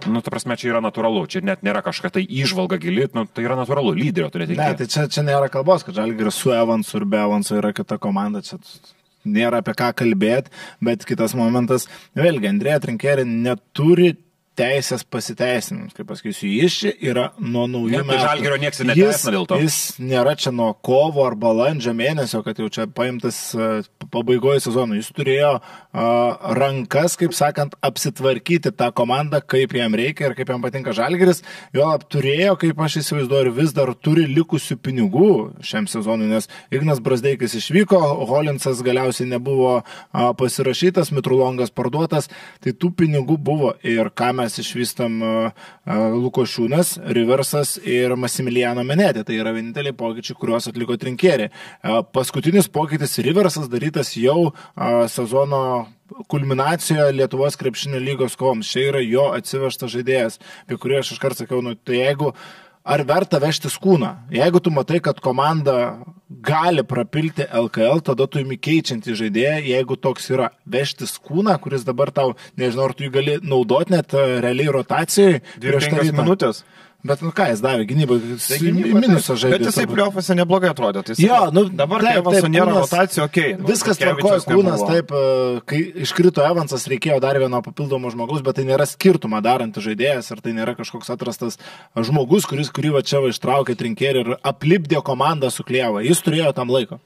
nu, ta prasme, čia yra natūralu, čia net nėra kažkokia tai išvalga gili, nu, tai yra natūralu, lyderio turėti.
Ne, tai čia, čia nėra kalbos, kad Žalgiris su Evansu ir be Evanso yra kita komanda. Čia nėra apie ką kalbėti, bet kitas momentas, vėlgi, Andrėja Trinkeri neturi teisės pasiteisinimus, kaip pasakysiu, jis čia yra nuo naujų metų.
Žalgirio nieks ir
Jis-
neteisina dėl to.
Jis nėra čia nuo kovo ar balandžio mėnesio, kad jau čia paimtas e, pabaigoje sezono. Jis turėjo uh, rankas, kaip sakant, apsitvarkyti tą komandą, kaip jam reikia ir kaip jam patinka Žalgiris. Jo turėjo, kaip aš įsivaizduoju, vis dar turi likusių pinigų šiam sezonui, nes Ignas Brasdeikis išvyko, Holinsas galiausiai nebuvo uh, pasirašytas, Mitrulongas parduotas, tai tų pinigų buvo ir ką mes išvystam uh, uh, Lukošiūnas, Riversas ir Masimiliano Menetė. Tai yra vieninteliai pokyčiai, kuriuos atliko trinkėrė. Uh, paskutinis pokytis Riversas darytas jau uh, sezono kulminacijoje Lietuvos krepšinio lygos koms. Čia yra jo atsivežtas žaidėjas, apie kurį aš iškart sakiau, nu, tai jeigu ar verta vežtis kūną. Jeigu tu matai, kad komanda gali prapilti LKL, tada tu imi keičiantį žaidėją, jeigu toks yra vežtis kūną, kuris dabar tau, nežinau, ar tu jį gali naudoti net e, realiai rotacijai. prieš tą
25
rytą. Bet nu ką jis davė gynybai,
gynyba,
minusą žaidė.
Bet jisai
turbūt.
pliofose neblogai atrodė. Tai
Jo, nu,
dabar
taip,
nėra rotacijų, okei. Okay.
Viskas tvarkoja, kūnas taip, e, kai iškrito Evansas, reikėjo dar vieno papildomo žmogus, bet tai nėra skirtumą darantis žaidėjas, ar tai nėra kažkoks atrastas žmogus, kuris, kurį va čia va ištraukė trinkerį ir aplipdė komandą su klieva. Jis turėjo tam laiko.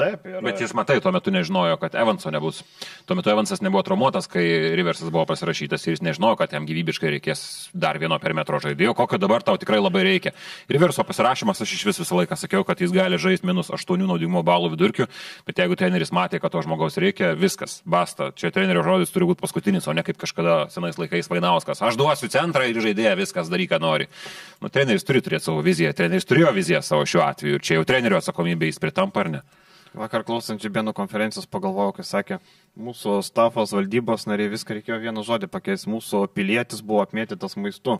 Taip, ir...
Bet jis, matai, tuo metu nežinojo, kad Evanso nebus. Tuo metu Evansas nebuvo traumuotas, kai Riversas buvo pasirašytas ir jis nežinojo, kad jam gyvybiškai reikės dar vieno per metro žaidėjo, kokio dabar tau tikrai labai reikia. Riverso pasirašymas, aš iš vis visą laiką sakiau, kad jis gali žaisti minus 8 naudingumo balų vidurkių, bet jeigu treneris matė, kad to žmogaus reikia, viskas, basta. Čia trenerio žodis turi būti paskutinis, o ne kaip kažkada senais laikais Vainauskas. Aš duosiu centrą ir žaidėją, viskas daryk, ką nori. Nu, treneris turi turėti savo viziją, treneris turėjo viziją savo šiuo atveju ir čia jau trenerio atsakomybė jis pritampa ar ne.
Vakar klausant Džibėno konferencijos pagalvojau, kai sakė, mūsų stafos valdybos nariai viską reikėjo vieną žodį pakeisti, mūsų pilietis buvo apmėtytas maistu.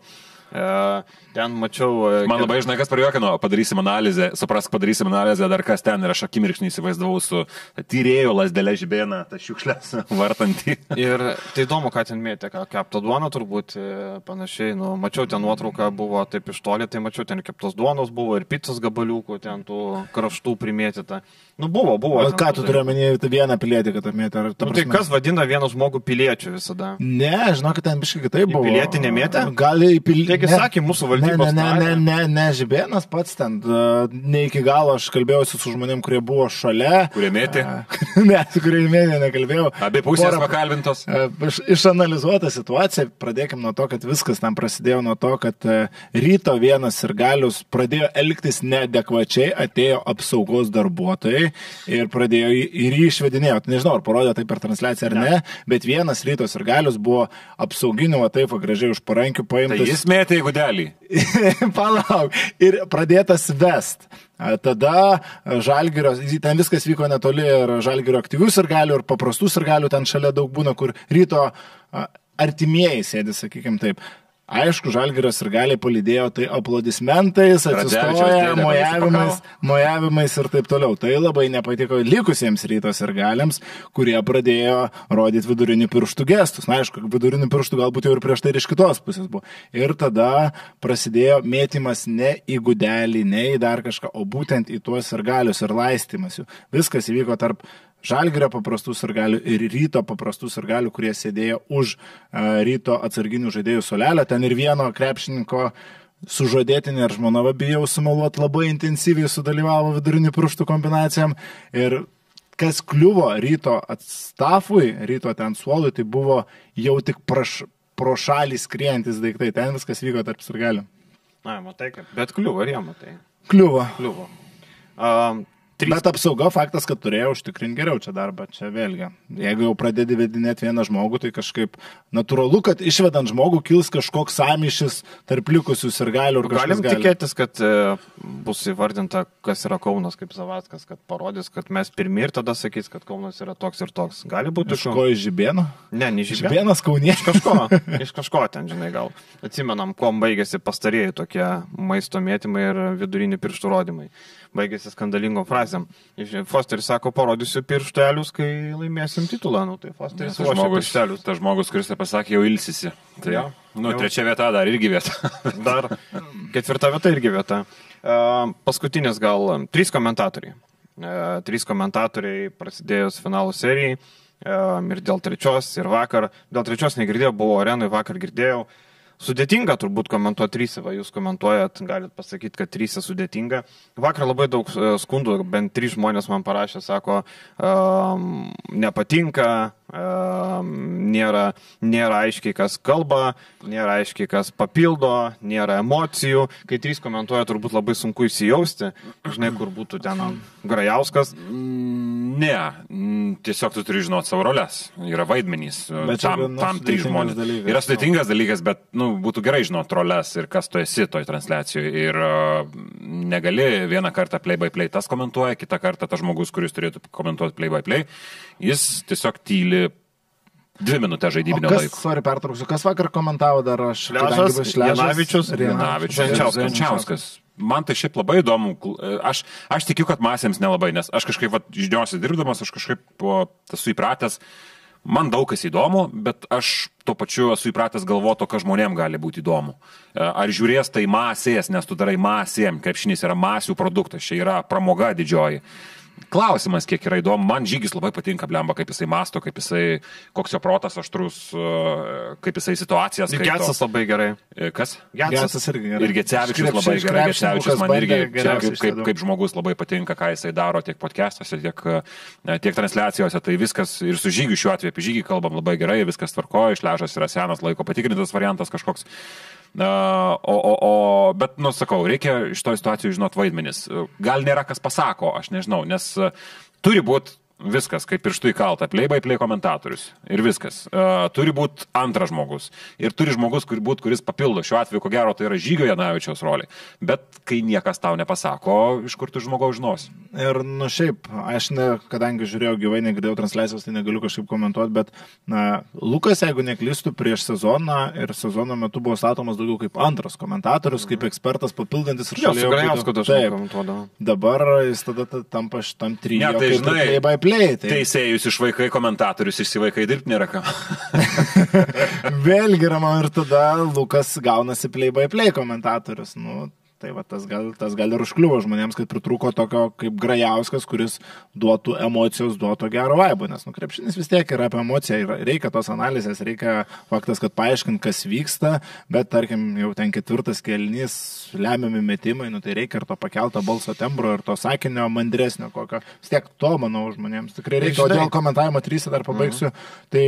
E, ten mačiau... e,
Man
kad-
labai žinai, kas pariokino, padarysim analizę, suprask, padarysim analizę dar kas ten ir aš akimirksnį įsivaizdavau su tyrėjo lasdelė žibėna, tą šiukšlės (laughs) vartantį.
Ir tai įdomu, ką ten mėtė, ką kepta duona turbūt e, panašiai. Nu, mačiau ten nuotrauką, buvo taip iš toli, tai mačiau ten keptos duonos buvo ir pizzas gabaliukų, ten tų kraštų primėtyta. Nu buvo, buvo.
O
ten
ką tu turi
dalykų.
omenyje, tai vieną pilietį, kad ta
Nu, tai
prasme-
kas vadina vieną žmogų piliečiu visada?
Ne, žinok, ten biškai kitaip buvo.
pilietį nemėtė?
Gali į pilietį.
Taigi sakė mūsų valdybos
Ne, ne, ne, ne, ne, ne, Žibėnas pats ten, a, ne iki galo aš kalbėjausi su žmonėm, kurie buvo šalia.
Kurie mėtė?
A, (laughs) ne, su kurie mėtė nekalbėjau.
Abi pusės pakalbintos.
E, iš- Išanalizuota situacija, pradėkime nuo to, kad viskas tam prasidėjo nuo to, kad e, ryto vienas ir galius pradėjo elgtis neadekvačiai, atėjo apsaugos darbuotojai ir pradėjo ir jį išvedinėjo. Nežinau, ar parodė tai per transliaciją ar ne, bet vienas rytos ir galius buvo apsauginiu, va taip gražiai už parankių
Tai
paimtas.
jis mėtė į gudelį. (laughs)
Palauk. Ir pradėtas vest. Tada žalgerio, ten viskas vyko netoli ir žalgerio aktyvių sirgalių ir paprastų sirgalių ten šalia daug būna, kur ryto artimieji sėdi, sakykime taip. Aišku, žalgerio sirgaliai palydėjo tai aplodismentais, atsistoja, mojavimais, mojavimais ir taip toliau. Tai labai nepatiko likusiems rytos ir galiams, kurie pradėjo rodyti vidurinių pirštų gestus. Na, aišku, vidurinių pirštų galbūt jau ir prieš tai ir iš kitos pusės buvo. Ir tada prasidėjo mėtymas ne į gudelį, ne į dar kažką, o būtent į tuos ir galius ir laistymas jų. Viskas įvyko tarp Žalgirio paprastų sirgalių ir ryto paprastų sirgalių, kurie sėdėjo už uh, ryto atsarginių žaidėjų solelio. Ten ir vieno krepšininko sužadėtinė ir žmona, bijau sumaluoti, labai intensyviai sudalyvavo vidurinių pirštų kombinacijam. Ir kas kliuvo ryto atstafui, ryto ten suolui, tai buvo jau tik praš, pro šalį skriejantis daiktai. Ten viskas vyko tarp sirgalių.
Na, matai, kad. Bet kliuvo, ar jie matai?
Kliuvo.
Kliuvo. Um, trys...
Bet apsauga faktas, kad turėjo užtikrinti geriau čia darbą, čia vėlgi. Jeigu jau pradedi vedinėti vieną žmogų, tai kažkaip natūralu, kad išvedant žmogų kils kažkoks samišis tarp likusių ir galių.
Galim
gali.
tikėtis, kad e, bus įvardinta, kas yra Kaunas kaip Zavaskas, kad parodys, kad mes pirmie ir tada sakys, kad Kaunas yra toks ir toks. Gali būti
Iš ko iš žibėno?
Ne, ne iš
Žibėnas kauniečių.
kažko, iš kažko ten, žinai, gal. Atsimenam, kuom baigėsi pastarėjai tokie maisto mėtymai ir vidurinių pirštų rodymai. Baigėsi skandalingom frazėm. Fosteris sako, parodysiu pirštelius, kai laimėsim titulą. Nu, tai Fosteris ruošia
žmogus,
pirštelius.
tas žmogus, kuris tai pasakė, jau ilsisi. Tai,
Jo.
nu,
Jau.
trečia vieta dar irgi vieta. (laughs)
Dar ketvirta vieta irgi vieta. E, Paskutinis gal e, trys komentatoriai. E, Trys komentatoriai prasidėjus finalų serijai. e, Ir dėl trečios, ir vakar. Dėl trečios negirdėjau, buvau arenui, vakar girdėjau. Sudėtinga turbūt komentuoti trysę, va jūs komentuojat, galit pasakyti, kad trysę sudėtinga. Vakar labai daug e, skundų, bent trys žmonės man parašė, sako, um, nepatinka, nėra, nėra aiškiai, kas kalba, nėra aiškiai, kas papildo, nėra emocijų. Kai trys komentuoja, turbūt labai sunku įsijausti, žinai, kur būtų ten Grajauskas.
Ne, mm, tiesiog tu turi žinoti savo roles. Yra vaidmenys.
Bet čia
tam, tam trys žmonės.
dalykas.
Yra sudėtingas dalykas, bet nu, būtų gerai žinoti roles ir kas tu esi toj transliacijoje. Ir uh, negali vieną kartą play by play tas komentuoja, kitą kartą tas žmogus, kuris turėtų komentuoti play by play, jis tiesiog tyli Dvi minutės žaidybinio
kas,
laiko.
sorry, pertrauksiu, kas vakar komentavo dar aš?
Šležas Janavičius,
Janavičius.
Zenčiauskas.
Man tai šiaip labai įdomu. Aš, aš tikiu, kad masėms nelabai, nes aš kažkaip, vat, žiniuosi dirbdamas, aš kažkaip po, esu įpratęs, man daug kas įdomu, bet aš tuo pačiu esu įpratęs galvoti, kas žmonėms gali būti įdomu. E, Ar žiūrės tai masės, nes tu darai masėm, krepšinis yra masių produktas, čia yra pramoga didžioji. Klausimas, kiek yra įdomu, man žygis labai patinka, blemba, kaip jisai masto, kaip jisai, koks jo protas aštrus, e, kaip jisai situacijas. skaito.
Getsas labai gerai.
E, Kas?
Getsas irgi gerai.
Ir Gecevičius
Iš
labai gerai.
kas
man irgi čia kaip, kaip, kaip žmogus labai patinka, ką jisai daro tiek podcastuose, tiek, e, tiek transliacijose. Tai viskas ir su žygiu šiuo atveju apie žygį kalbam labai gerai, viskas tvarkoja, išležas yra senas laiko patikrintas variantas kažkoks. O, o, o, bet, nu, sakau, reikia iš to situacijų žinot vaidmenis. Gal nėra kas pasako, aš nežinau, nes e, turi būti viskas, kaip pirštų įkalta, play by play komentatorius ir viskas. Uh, turi būti antras žmogus ir turi žmogus, kur būt, kuris papildo. Šiuo atveju, ko gero, tai yra žygio Janavičiaus rolė. Bet kai niekas tau nepasako, iš kur tu žmogaus žinos.
Ir, nu šiaip, aš, ne, kadangi žiūrėjau gyvai, negirdėjau transliacijos, tai negaliu kažkaip komentuoti, bet, na, Lukas, jeigu neklystu, prieš sezoną ir sezono metu buvo statomas daugiau kaip antras komentatorius, kaip ekspertas papildantis ir šalia Taip. Dabar jis tada ta- tampa šitam trijui.
Ne, tai žinai,
play by play. Tai
Teisėjus iš vaikai, komentatorius išsivaikai dirbti nėra ką. (laughs)
vėlgi yra man ir tada Lukas gaunasi play by play komentatorius. Nu, tai va, tas gal, tas gal ir užkliuvo žmonėms, kad pritruko tokio kaip Grajauskas, kuris duotų emocijos, duotų gero vaibo, nes nu, krepšinis vis tiek yra apie emociją, yra- reikia tos analizės, reikia faktas, kad paaiškint, kas vyksta, bet tarkim, jau ten ketvirtas kelnys, lemiami metimai, nu, tai reikia ir to pakelto balso tembro, ir to sakinio mandresnio kokio. Vis tiek to, manau, žmonėms tikrai reikia. O dėl komentavimo trys dar pabaigsiu. Tai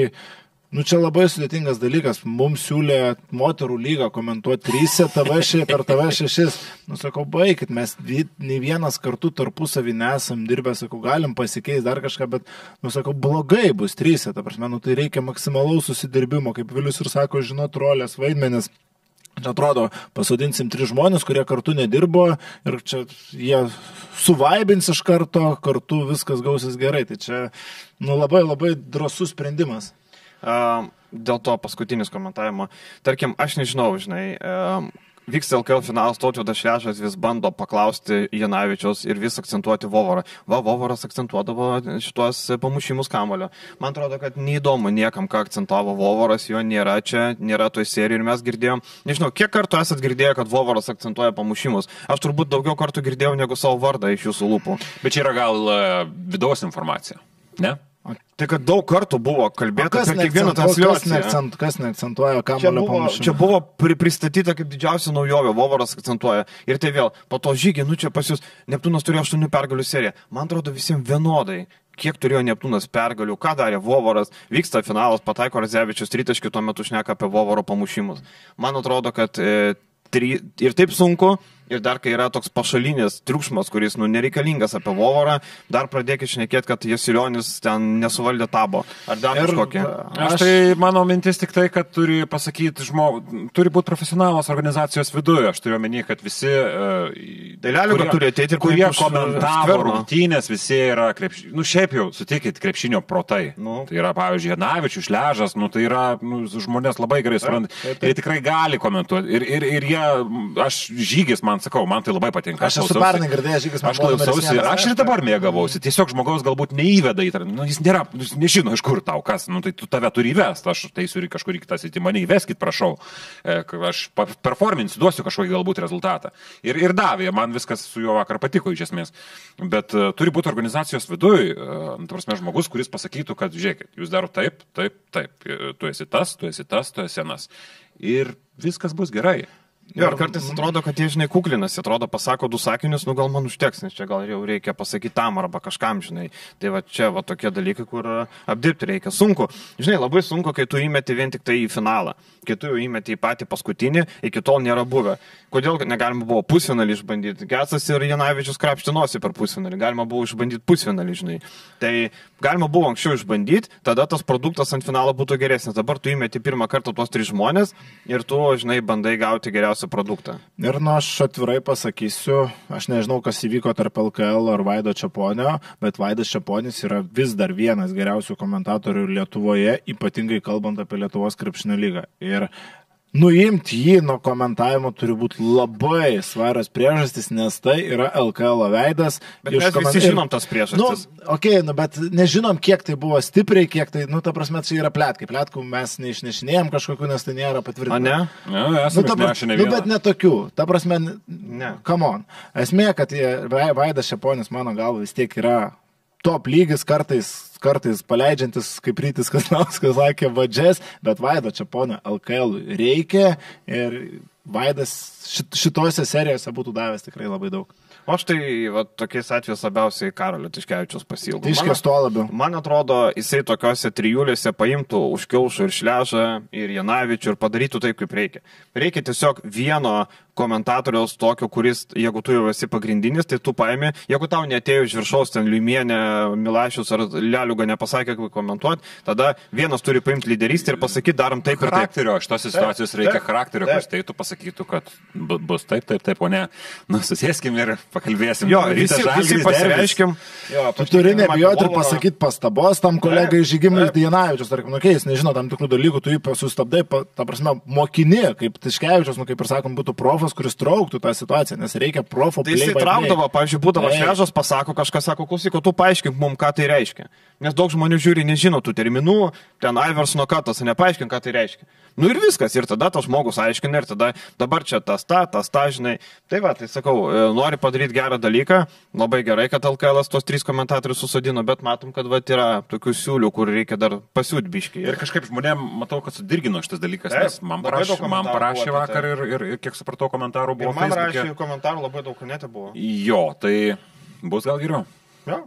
Nu čia labai sudėtingas dalykas. Mums siūlė moterų lygą komentuoti 3 TV ši, per TV 6. Nu sakau, baigit, mes nei vienas kartu tarpusavį nesam dirbę, sakau, galim pasikeisti dar kažką, bet, nu sakau, blogai bus 3, ta prasme, nu tai reikia maksimalaus susidirbimo, kaip Vilius ir sako, žinot, rolės vaidmenis. Atrodo, pasodinsim tris žmonės, kurie kartu nedirbo ir čia jie suvaibins iš karto, kartu viskas gausis gerai. Tai čia nu, labai labai drasus sprendimas.
Dėl to paskutinis komentavimo. Tarkim, aš nežinau, žinai, vyksta LKL finalas, Tautvydas Švežas vis bando paklausti Janavičiaus ir vis akcentuoti Vovorą. Va, Vovoras akcentuodavo šituos pamušimus kamulio. Man atrodo, kad neįdomu niekam, ką akcentavo Vovoras, jo nėra čia, nėra toj serijai ir mes girdėjom. Nežinau, kiek kartų esat girdėję, kad Vovoras akcentuoja pamušimus. Aš turbūt daugiau kartų girdėjau negu savo vardą iš jūsų lūpų.
Bet čia yra gal e, vidaus informacija. Ne?
Tai kad daug kartų buvo kalbėta
Kas
apie kiekvieną
kas,
transliaciją.
neakcent, kas neakcentuoja
Čia
kamulio
buvo,
pamušimo?
čia buvo pri, pristatyta kaip didžiausia naujovė, Vovaras akcentuoja. Ir tai vėl, po to žygį, nu čia pas jūs, Neptūnas turėjo 8 pergalių seriją. Man atrodo visiems vienodai. Kiek turėjo Neptūnas pergalių, ką darė Vovaras, vyksta finalas, pataiko Razevičius, tritaškių tuo metu šneka apie Vovaro pamušimus. Man atrodo, kad e, tri, ir taip sunku, ir dar kai yra toks pašalinis triukšmas, kuris nu, nereikalingas apie Vovarą, dar pradėkit šnekėti, kad Jasilionis ten nesuvaldė tabo. Ar dar
Ir-
kažkokie?
Aš tai mano mintis tik tai, kad turi pasakyti žmogų, turi būti profesionalas organizacijos viduje. Aš turiu omeny, kad visi... Uh,
Dalelių, kad turi ateiti ir
kurie komentavo rungtynės, visi yra krepšinio. Nu, šiaip jau, sutikit, krepšinio protai.
Nu.
Tai yra, pavyzdžiui, Janavičius, Šležas, nu, tai yra nu, žmonės labai gerai supranta. Ir tikrai gali komentuoti. Ir, ir, ir jie, aš žygis, man sakau, man tai labai patinka.
Aš esu
klausausi.
pernai girdėjęs žygis,
Aš
vienas.
aš ir dabar mėgavausi. Tiesiog žmogaus galbūt neįveda į tą, nu, jis nėra, jis nežino, iš kur tau kas, nu, tai tu tave turi įvesti, aš teisiu ir kažkur į kitą sritį, mane įveskit, prašau. E, Aš performinsiu, duosiu kažkokį galbūt rezultatą. Ir, ir davė, man viskas su juo vakar patiko iš esmės. Bet uh, turi būti organizacijos viduje, uh, prasme, žmogus, kuris pasakytų, kad žiūrėkit, jūs daro taip, taip, taip, e, tu esi tas, tu esi tas, tu esi anas. Ir viskas bus gerai.
Jo, ir kartais atrodo, kad jie, žinai, kuklinasi, atrodo, pasako du sakinius, nu gal man užteks, nes čia gal jau reikia pasakyti tam arba kažkam, žinai. Tai va čia va tokie dalykai, kur apdirbti reikia. Sunku. Žinai, labai sunku, kai tu įmeti vien tik tai į finalą. Kai tu jau įmeti į patį paskutinį, iki tol nėra buvę. Kodėl negalima buvo pusfinalį išbandyti? Getsas ir Janavičius krapštinosi per pusfinalį. Galima buvo išbandyti pusfinalį, žinai. Tai galima buvo anksčiau išbandyti, tada tas produktas ant finalo būtų geresnis. Dabar tu įmeti pirmą kartą tuos tris žmonės ir tu, žinai, bandai gauti geriausią geriausią produktą.
Ir nu aš atvirai pasakysiu, aš nežinau, kas įvyko tarp LKL ar Vaido Čiaponio, bet Vaidas Čiaponis yra vis dar vienas geriausių komentatorių Lietuvoje, ypatingai kalbant apie Lietuvos krepšinio lygą. Ir nuimti jį nuo komentavimo turi būti labai svarios priežastys, nes tai yra LKL veidas.
Bet mes
koment-
visi žinom tas
Nu,
priežastis.
okei, okay, nu, bet nežinom, kiek tai buvo stipriai, kiek tai, nu, ta prasme, čia yra plėtkai. Plėtkų mes neišnešinėjom kažkokiu, nes tai nėra patvirtinta.
O ne?
Ne,
Nu,
esame
ta,
nu,
prasme,
ne
nu, bet netokių. Ta prasme,
Ne.
Come on. Esmė, kad jie- Vai- Vaidas Šeponis, mano galva, vis tiek yra top lygis, kartais, kartais paleidžiantis, kaip rytis Kasnauskas sakė, vadžias, bet Vaido Šeponio LKL reikia ir Vaidas šit, šitose serijose būtų davęs tikrai labai daug.
O aš tai va, tokiais atvejais labiausiai Karolio Tiškevičius pasilgau.
Iškės to labiau.
Man atrodo, jisai tokiuose trijulėse paimtų už kiaušų ir šležą ir Janavičių ir padarytų taip, kaip reikia. Reikia tiesiog vieno komentatoriaus tokio, kuris, jeigu tu jau esi pagrindinis, tai tu paimi, jeigu tau netėjo iš viršaus ten Liumienė, Milašius ar Leliuga nepasakė, kaip komentuoti, tada vienas turi paimti lyderystę ir pasakyti, darom taip ir taip.
Charakterio, šitos situacijos reikia
taip,
charakterio, kuris tai tu pasakytų, kad bu- bus taip, taip, taip, o ne. Nu, susėskim ir pakalbėsim.
Jo, visi, visi pasireiškim. Jo,
Tu turi nebijoti ir pasakyti pastabos tam kolegai Žygimui Janavičius, tarkim, nu, kai jis nežino tam tikrų dalykų, tu jį sustabdai, pa- ta prasme, mokini, kaip Tiškevičius, nu, kaip ir sakom, būtų profas, kuris trauktų tą situaciją, nes reikia profo.
Tai jisai
play by play.
traukdavo, pavyzdžiui, būdavo
Taip.
šviežas, pasako kažką, sako, klausyk, o tu paaiškink mums, ką tai reiškia. Nes daug žmonių žiūri, nežino tų terminų, ten Iversono katas, nepaaiškink, ką tai reiškia. Nu ir viskas, ir tada tas žmogus aiškina, ir tada dabar čia tas ta, tas ta, žinai. Tai va, tai sakau, e, nori padaryti gerą dalyką, labai gerai, kad LKL tos trys komentatorius susadino, bet matom, kad va yra tokių siūlių, kur reikia dar pasiūdbiškai.
Ir kažkaip žmonėm, matau, kad sudirgino šitas dalykas,
Taip,
nes man parašė, man parašė vakar
tai.
ir, ir, ir kiek supratau komentarų buvo
Ir man rašė komentarų labai daug, net buvo.
Jo, tai bus gal geriau.
Jo.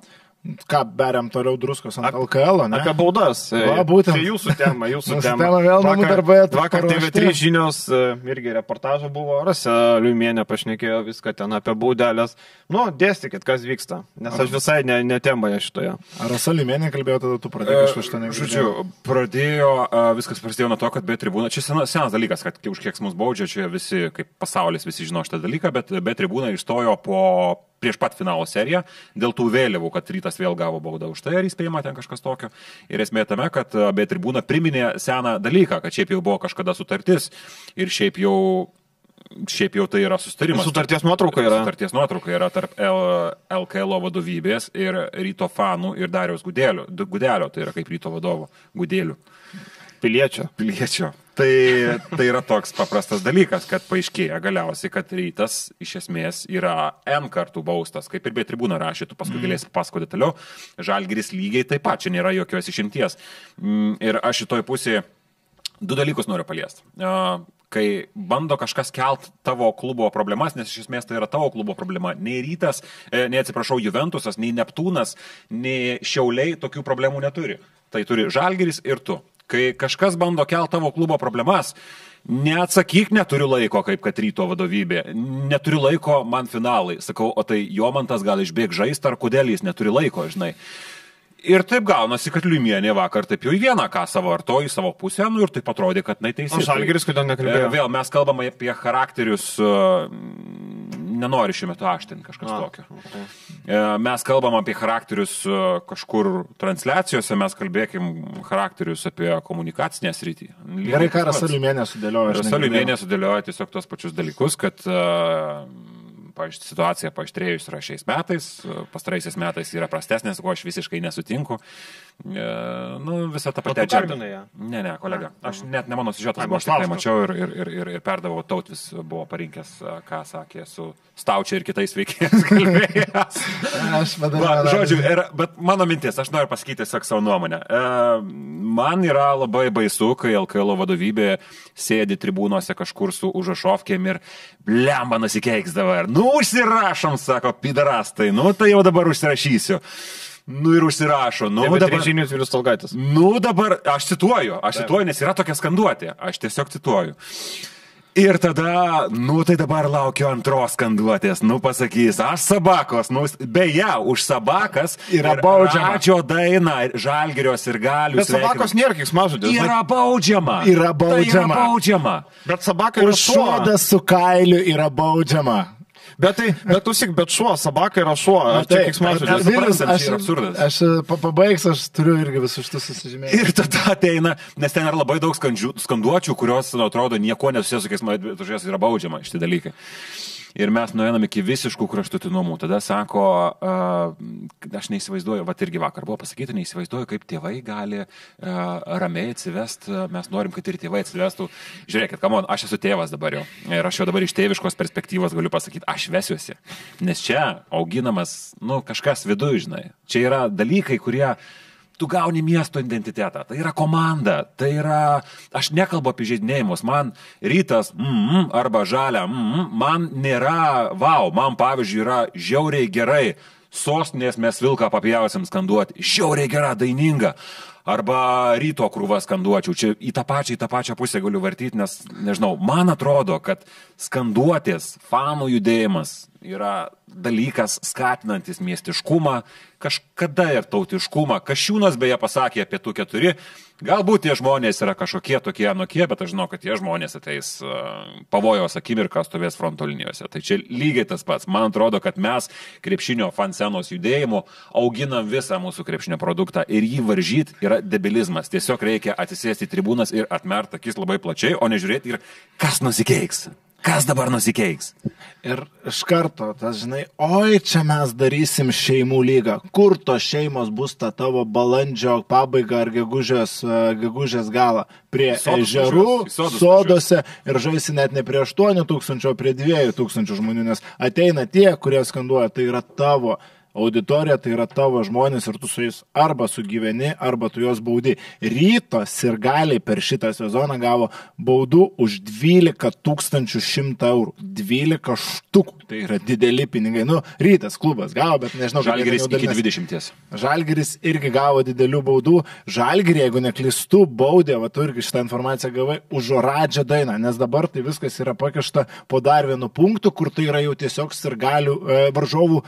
Ką beriam toliau druskos ant LKL, ne?
Apie baudas. E,
Va, būtent.
Čia jūsų tema, jūsų tema.
tema vėl namų darbai at-
Vakar
paruošti.
TV3 žinios e, irgi reportažo buvo, Rasa Liumienė pašnekėjo viską ten apie baudelės. Nu, dėstykit, kas vyksta, nes aš visai ne, ne temoje šitoje.
Ar Rasalimienė kalbėjo, tada tu pradėjai kažką šitą negirdėjau.
E, Žodžiu, pradėjo, viskas prasidėjo nuo to, kad be tribūna, čia senas, senas dalykas, kad už kiek mus baudžia, čia visi, kaip pasaulis, visi žino šitą dalyką, bet be tribūna išstojo po prieš pat finalo seriją dėl tų vėliavų, kad rytas vėl gavo baudą už tai, ar įspėjimą ten kažkas tokio. Ir esmė tame, kad a, be tribūna priminė seną dalyką, kad šiaip jau buvo kažkada sutartis ir šiaip jau Šiaip jau tai yra sustarimas.
Sutarties nuotrauka yra.
Sutarties nuotrauka yra tarp LKL vadovybės ir ryto fanų ir Dariaus Gudelio, Gudelio, tai yra kaip ryto vadovo, Gudelių
Piliečio.
piliečio. Tai, tai yra toks paprastas dalykas, kad paaiškėja galiausiai, kad rytas iš esmės yra N kartų baustas, kaip ir be tribūna rašė, tu paskui galėsi pasakoti detaliau. Žalgiris lygiai taip pat, čia nėra jokios išimties. Mm, Ir aš šitoj pusėje du dalykus noriu paliesti. Kai bando kažkas kelt tavo klubo problemas, nes iš esmės tai yra tavo klubo problema. Nei rytas, e, nei atsiprašau, Juventusas, nei Neptūnas, nei Šiauliai tokių problemų neturi. Tai turi Žalgiris ir tu. Kai kažkas bando kelt tavo klubo problemas, neatsakyk, neturiu laiko, kaip kad ryto vadovybė. Neturiu laiko man finalai. Sakau, o tai jo man tas gal išbėg žaisti, ar kodėl jis neturi laiko, žinai. Ir taip gaunasi, kad Liumienė vakar taip jau į vieną ką savo arto į savo pusę, nu ir taip atrodė, kad na teisė.
O Žalgiris kodėl nekalbėjo?
Vėl mes kalbame apie charakterius, e, nenori šiuo metu aštinti kažkas
A,
tokio. E, Mes kalbam apie charakterius e, kažkur transliacijose, mes kalbėkim charakterius apie komunikacinę sritį.
Gerai, ką
Rasalių
negirdėjau.
mėnesį sudėlioja tiesiog tos pačius dalykus, kad uh, pavyzdžiui, situacija paaištrėjus yra šiais metais, e, pastaraisiais metais yra prastesnės, ko aš visiškai nesutinku. E, nu, ta pati
tu
agenda.
kalbinai ją?
Ne, ne, kolega. Aš net ne mano buvo, aš tikrai mačiau ir, ir, ir, ir, ir perdavau tautvis, buvo parinkęs, e, ką sakė su Staučia ir kitais veikėjais (laughs) kalbėjęs.
Aš vadinu.
Va, žodžiu, ir, bet mano mintis, aš noriu pasakyti tiesiog savo nuomonę. E, man yra labai baisu, kai LKL vadovybė sėdi tribūnose kažkur su užašovkėm ir blemba nusikeiksdavo. Ir, nu, užsirašom, sako, pidarastai, nu, tai jau dabar užsirašysiu. Nu ir užsirašo. Nu,
Nu,
dabar,
žinius Vilius Talgaitis.
nu dabar, aš cituoju, aš cituoju, nes yra tokia skanduotė. Aš tiesiog cituoju. Ir tada, nu tai dabar laukiu antros skanduotės, nu pasakys, aš sabakos, nu beje, už sabakas
Yra baudžiama.
Radžio daina, žalgirios ir galių.
Bet sabakos nėra kiek smažodės.
Yra baudžiama.
Yra
Tai
baudžiama.
yra baudžiama.
Bet sabaka yra
Už šodą su kailiu yra baudžiama.
Bet tai, bet tu sik, bet šuo, sabaka yra šuo. Ar?
Vilius,
Vilius,
suprantam,
aš,
yra absurdas.
aš pa- pabaigsiu, aš turiu irgi visus šitus susižymėti.
Ir tada ateina, nes ten yra labai daug skandžių, skanduočių, kurios, nu, atrodo, nieko nesusijęs su jas yra baudžiama šitie dalykai. Ir mes nueinam iki visiškų kraštutinumų. Tada sako, uh, aš neįsivaizduoju, va irgi vakar buvo pasakyti, neįsivaizduoju, kaip tėvai gali uh, ramiai atsivest, uh, mes norim, kad ir tėvai atsivestų. Žiūrėkit, kamon, aš esu tėvas dabar jau. Ir aš jau dabar iš tėviškos perspektyvos galiu pasakyti, aš vesiuosi. Nes čia auginamas, nu, kažkas viduje, žinai. Čia yra dalykai, kurie tu gauni miesto identitetą. Tai yra komanda, tai yra, aš nekalbu apie žaidinėjimus, man rytas mm, mm, arba žalia, mm, mm, man nėra, wow, man pavyzdžiui yra žiauriai gerai, sostinės mes vilką papjausim skanduoti, žiauriai gera, daininga. Arba ryto krūvą skanduočiau. Čia į tą pačią, į tą pačią pusę galiu vartyti, nes, nežinau, man atrodo, kad skanduotės, fanų judėjimas yra dalykas skatinantis miestiškumą, kažkada ir tautiškumą. Kašiūnas beje pasakė apie tų keturi. Galbūt tie žmonės yra kažkokie tokie anokie, bet aš žinau, kad tie žmonės ateis uh, pavojaus akimirką stovės fronto linijose. Tai čia lygiai tas pats. Man atrodo, kad mes krepšinio fansenos judėjimu auginam visą mūsų krepšinio produktą ir jį varžyti yra debilizmas. Tiesiog reikia atsisėsti tribūnas ir atmerti akis labai plačiai, o nežiūrėti ir kas nusikeiks. Kas dabar nusikeiks?
Ir iš karto, tas žinai, oi, čia mes darysim šeimų lygą. Kur tos šeimos bus ta tavo balandžio pabaiga ar gegužės, e, gegužės galą? Prie
Sodus
ežerų,
sodus
sodose ir žaisi net ne prie 8 tūkstančių, o prie 2 tūkstančių žmonių, nes ateina tie, kurie skanduoja, tai yra tavo auditorija, tai yra tavo žmonės ir tu su jais arba sugyveni, arba tu juos baudi. Ryto sirgaliai per šitą sezoną gavo baudų už 12 100 eurų. 12 štukų. Tai yra dideli pinigai. Nu, rytas klubas gavo, bet nežinau,
Žalgeris iki
dalinasi.
20.
Žalgiris irgi gavo didelių baudų. Žalgirį, jeigu neklistu, baudė, va tu irgi šitą informaciją gavai už Oradžią dainą, nes dabar tai viskas yra pakišta po dar vienu punktu, kur tai yra jau tiesiog sirgalių e, varžovų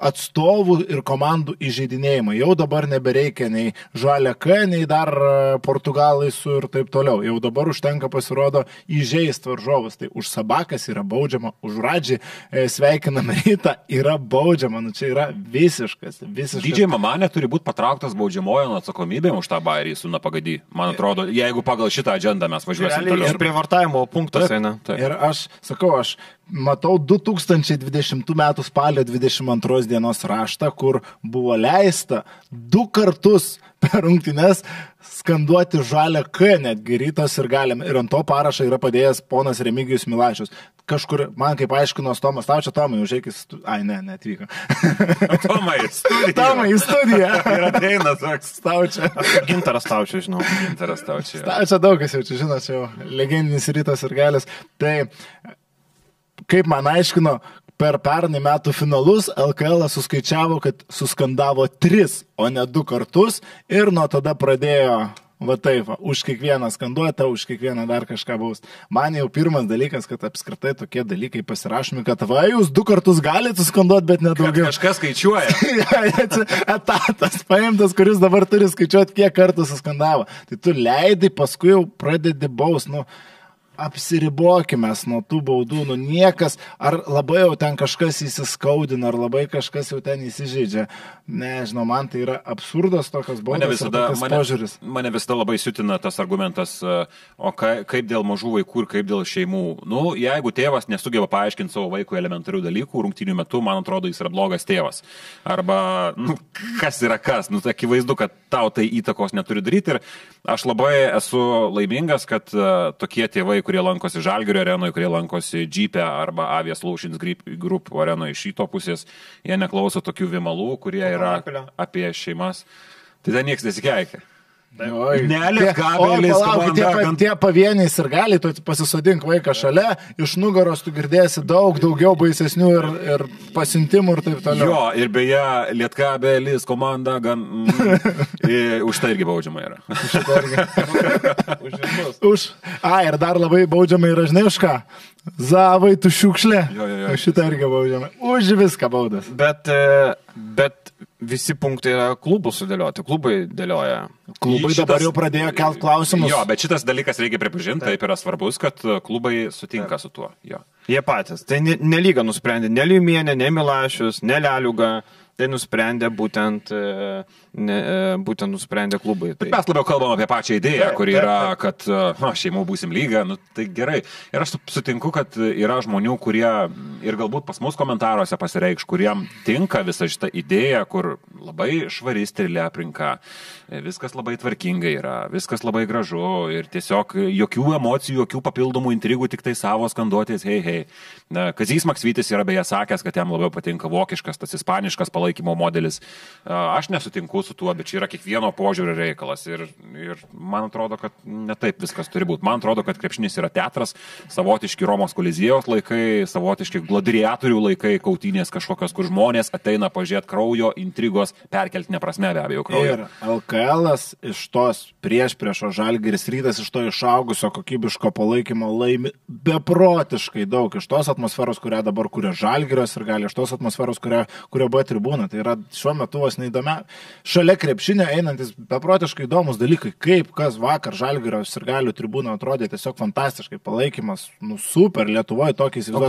atstovų ir komandų įžeidinėjimai. Jau dabar nebereikia nei žalia K, nei dar e, portugalai su ir taip toliau. Jau dabar užtenka pasirodo įžeisti varžovus. Tai už sabakas yra baudžiama, už radžį e, sveikinam (laughs) rytą yra baudžiama. Nu čia yra visiškas, visiškas.
Didžiai mama neturi būti patrauktas baudžiamojo atsakomybėm už tą bairį su napagadį. Man atrodo, jeigu pagal šitą agendą mes važiuosim
Realiai
toliau.
ir prievartavimo punktas eina.
Ir aš sakau, aš matau 2020 m. spalio 22 dienos raštą, kur buvo leista du kartus per rungtynes skanduoti žalę K, netgi rytos ir galim. Ir ant to parašą yra padėjęs ponas Remigijus Milašius. Kažkur, man kaip aiškino Tomas, tau čia Tomai, užėkis, stu... ai ne, netvyko.
Tomai, (laughs) studija.
Tomai į studiją. (laughs)
Ir ateina toks.
Tau čia. (laughs)
Gintaras tau čia, žinau.
Gintaras tau čia.
Ta, čia daug kas jau čia žino, čia jau legendinis rytas ir galis. Tai kaip man aiškino, per pernai metų finalus LKL suskaičiavo, kad suskandavo tris, o ne du kartus ir nuo tada pradėjo Va taip, va, už kiekvieną skanduotę, už kiekvieną dar kažką baus. Man jau pirmas dalykas, kad apskritai tokie dalykai pasirašomi, kad va, jūs du kartus galite skanduoti, bet
Kad
nedaugiau.
kažkas skaičiuoja. (laughs)
Etatas paimtas, kuris dabar turi skaičiuoti, kiek kartų suskandavo. Tai tu leidai, paskui jau pradedi baus, nu, apsiribokime nuo tų baudų, nu niekas, ar labai jau ten kažkas įsiskaudina, ar labai kažkas jau ten įsižeidžia. Nežinau, man tai yra absurdas tokios
Mane
baudos.
visada,
ir tokias
mane,
požiūris.
mane visada labai siutina tas argumentas, e, o ka, kaip dėl mažų vaikų ir kaip dėl šeimų. Nu, jeigu tėvas nesugeba paaiškinti savo vaikui elementarių dalykų rungtynių metu, man atrodo, jis yra blogas tėvas. Arba, nu, kas yra kas, nu, tai akivaizdu, kad tau tai įtakos neturi daryti. Ir aš labai esu laimingas, kad uh, tokie tėvai, kurie lankosi Žalgirio arenoje, kurie lankosi Jeep'e arba Avia Solutions Group arenoje iš šito pusės, jie neklauso tokių vimalų, kurie yra apie šeimas. Tai ten niekas nesikeikia.
Oi,
Ne,
tie-
Lietkabelis
oi, palauk,
komanda,
Tie, pa- tie pavieniai ir gali, tu pasisodink vaiką šalia, iš nugaros tu girdėsi daug daugiau baisesnių ir, ir pasintimų ir taip toliau.
Jo, ir beje, Lietkabelis komanda gan... (laughs) Mm, už tai irgi baudžiama yra.
Už. (laughs)
Už. A, ir dar labai baudžiama yra, žinai, už ką? Zavai, tu šiukšlė.
Jo, jo, jo.
Už šitą irgi baudžiama. Už viską baudas.
Bet, e, bet visi punktai yra klubų sudėlioti, klubai dėlioja.
Klubai
Šitas-
dabar jau pradėjo kelt klausimus.
Jo, bet šitas dalykas reikia pripažinti, taip yra svarbus, kad uh, klubai sutinka su tuo. Jo.
Jie patys. Tai ne, nelyga nusprendė, ne Liumienė, ne Milašius, ne Leliuga. Tai nusprendė būtent, e, ne, e, būtent nusprendė klubai. Tai,
Mes labiau kalbam apie pačią idėją, kuri yra, kad na, šeimų būsim lyga, nu, tai gerai. Ir aš sutinku, kad yra žmonių, kurie ir galbūt pas mus komentaruose pasireikš, kuriem tinka visa šita idėja, kur labai švari strilė aplinka, viskas labai tvarkingai yra, viskas labai gražu ir tiesiog jokių emocijų, jokių papildomų intrigų, tik tai savo skanduotės, hei, hei. Na, Kazys Maksvytis yra beje sakęs, kad jam labiau patinka vokiškas, tas ispaniškas palaikymo modelis. Aš nesutinku su tuo, bet čia yra kiekvieno požiūrio reikalas ir, ir man atrodo, kad ne taip viskas turi būti. Man atrodo, kad krepšinis yra teatras, savotiški Romos kolizijos laikai, savotiški gladiatorių laikai, kautynės kažkokios, kur žmonės ateina pažiūrėti kraujo, intrigos, perkeltinė prasme be abejo kraujo.
Ir LKL iš tos prieš priešo žalgeris rytas, iš to išaugusio kokybiško palaikymo laimi beprotiškai daug. Iš tos atmosferos, kurią dabar kuria žalgeris ir gali iš tos atmosferos, kurią kuria B tribūna. Tai yra šiuo metu vos neįdomia. Šalia krepšinio einantis beprotiškai įdomus dalykai, kaip kas vakar žalgerio ir galių tribūna atrodė tiesiog fantastiškai. Palaikymas, nu super, Lietuvoje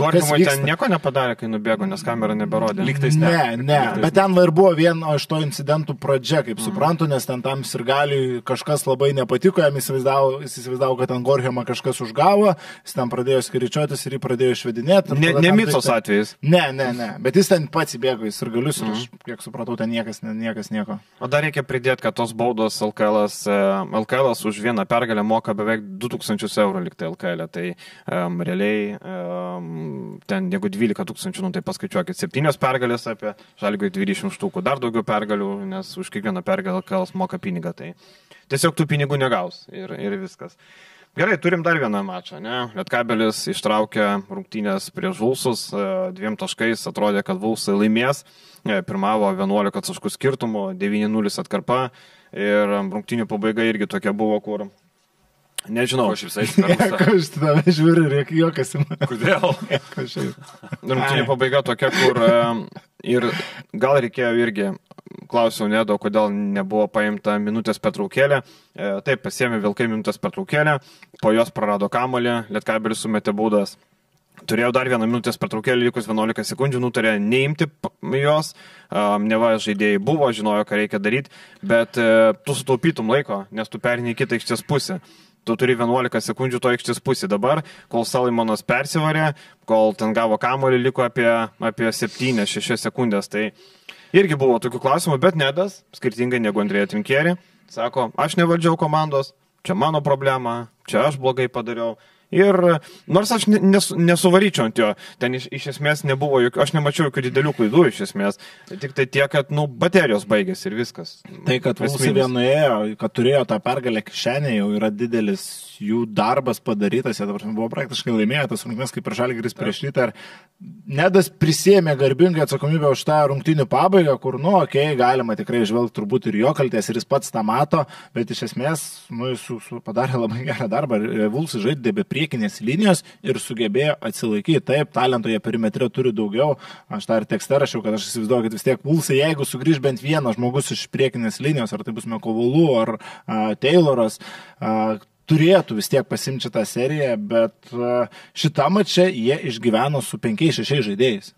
kas
Gorkimui
vyksta.
ten nieko nepadarė, kai nubėgo, nes kamera neberodė.
Lygtais ne.
Ne, ne, bet ten ir buvo vieno iš to incidentų pradžia, kaip
Mhm.
suprantu, nes ten tam ir gali kažkas labai nepatiko, jam įsivaizdavo, jis įsivaizdavo, kad ten Gorhemą kažkas užgavo, jis ten pradėjo skiričiotis ir jį pradėjo išvedinėti.
Ne, ne
taip-
atvejis.
Ne, ne, ne, bet jis ten pats įbėgo, jis ir galius, ir
Mhm.
aš, kiek supratau, ten niekas, niekas nieko.
O dar reikia pridėti, kad tos baudos LKL, e, LKL už vieną pergalę moka beveik 2000 eurų liktai LKL. Tai um, realiai um, ten jeigu 12 tūkstančių, nu, tai paskaičiuokit 7 pergalės apie žalgiui 20 štukų, dar daugiau pergalių, nes už kiekvieną pergalę LKL moka pinigą. Tai tiesiog tų pinigų negaus ir, ir viskas. Gerai, turim dar vieną mačą. Ne? Lietkabelis ištraukė rungtynės prieš Vulsus, e, dviem taškais atrodė, kad Vulsai laimės. E, Pirmavo 11 taškų skirtumų, 9-0 atkarpa ir rungtynių pabaiga irgi tokia buvo, kur nežinau.
Šipsai per (laughs)
Ką aš tave žiūriu ir juokas į mane.
Kodėl? (laughs)
Rungtynių pabaiga tokia, kur e, ir gal reikėjo irgi, klausiau Nedo, kodėl nebuvo paimta minutės pertraukėlė. E, Taip, pasėmė Vilkai minutės pertraukėlę, po jos prarado kamolį, Lietkabelis sumetė baudas. Turėjau dar vieną minutės pertraukėlį, likus 11 sekundžių, nutarė neimti jos, um, neva žaidėjai buvo, žinojo, ką reikia daryti, bet uh, tu sutaupytum laiko, nes tu periniai kitą aikštės pusę. Tu turi 11 sekundžių to aikštės pusė dabar, kol Salimonas persivarė, kol ten gavo kamolį, liko apie, apie 7-6 sekundės. Tai irgi buvo tokių klausimų, bet Nedas, skirtingai negu Andrėja Trinkėri, sako, aš nevaldžiau komandos, čia mano problema, čia aš blogai padariau. Ir nors aš ne- nes, nesuvaryčiau ant jo, ten iš, iš esmės nebuvo, jokių, aš nemačiau jokių didelių klaidų iš esmės. Tik tai tiek, kad, nu, baterijos baigėsi ir viskas.
Tai, kad Vulsai
Esminis.
vien nuėjo, kad turėjo tą pergalę kišenėje, jau yra didelis jų darbas padarytas, jie dabar buvo praktiškai laimėję tas rungtynes kaip ir žalgris prieš rytą. Nedas prisėmė garbingai atsakomybę už tą rungtynių pabaigą, kur, nu, okei, okay, galima tikrai žvelgti turbūt ir jo kalties, ir jis pats tą mato, bet iš esmės, nu, jis su, su padarė labai gerą darbą. Vulsai žaidė be priekinės linijos ir sugebėjo atsilaikyti. Taip, talento jie perimetre turi daugiau. Aš tą ir tekste rašiau, kad aš įsivaizduoju, kad vis tiek Vulsai, jeigu sugrįž bent vienas žmogus iš priekinės linijos, ar tai bus Mekovalų, ar a, Tayloras, a, turėtų vis tiek pasimti šitą seriją, bet šitą mačią jie išgyveno su 5-6 žaidėjais.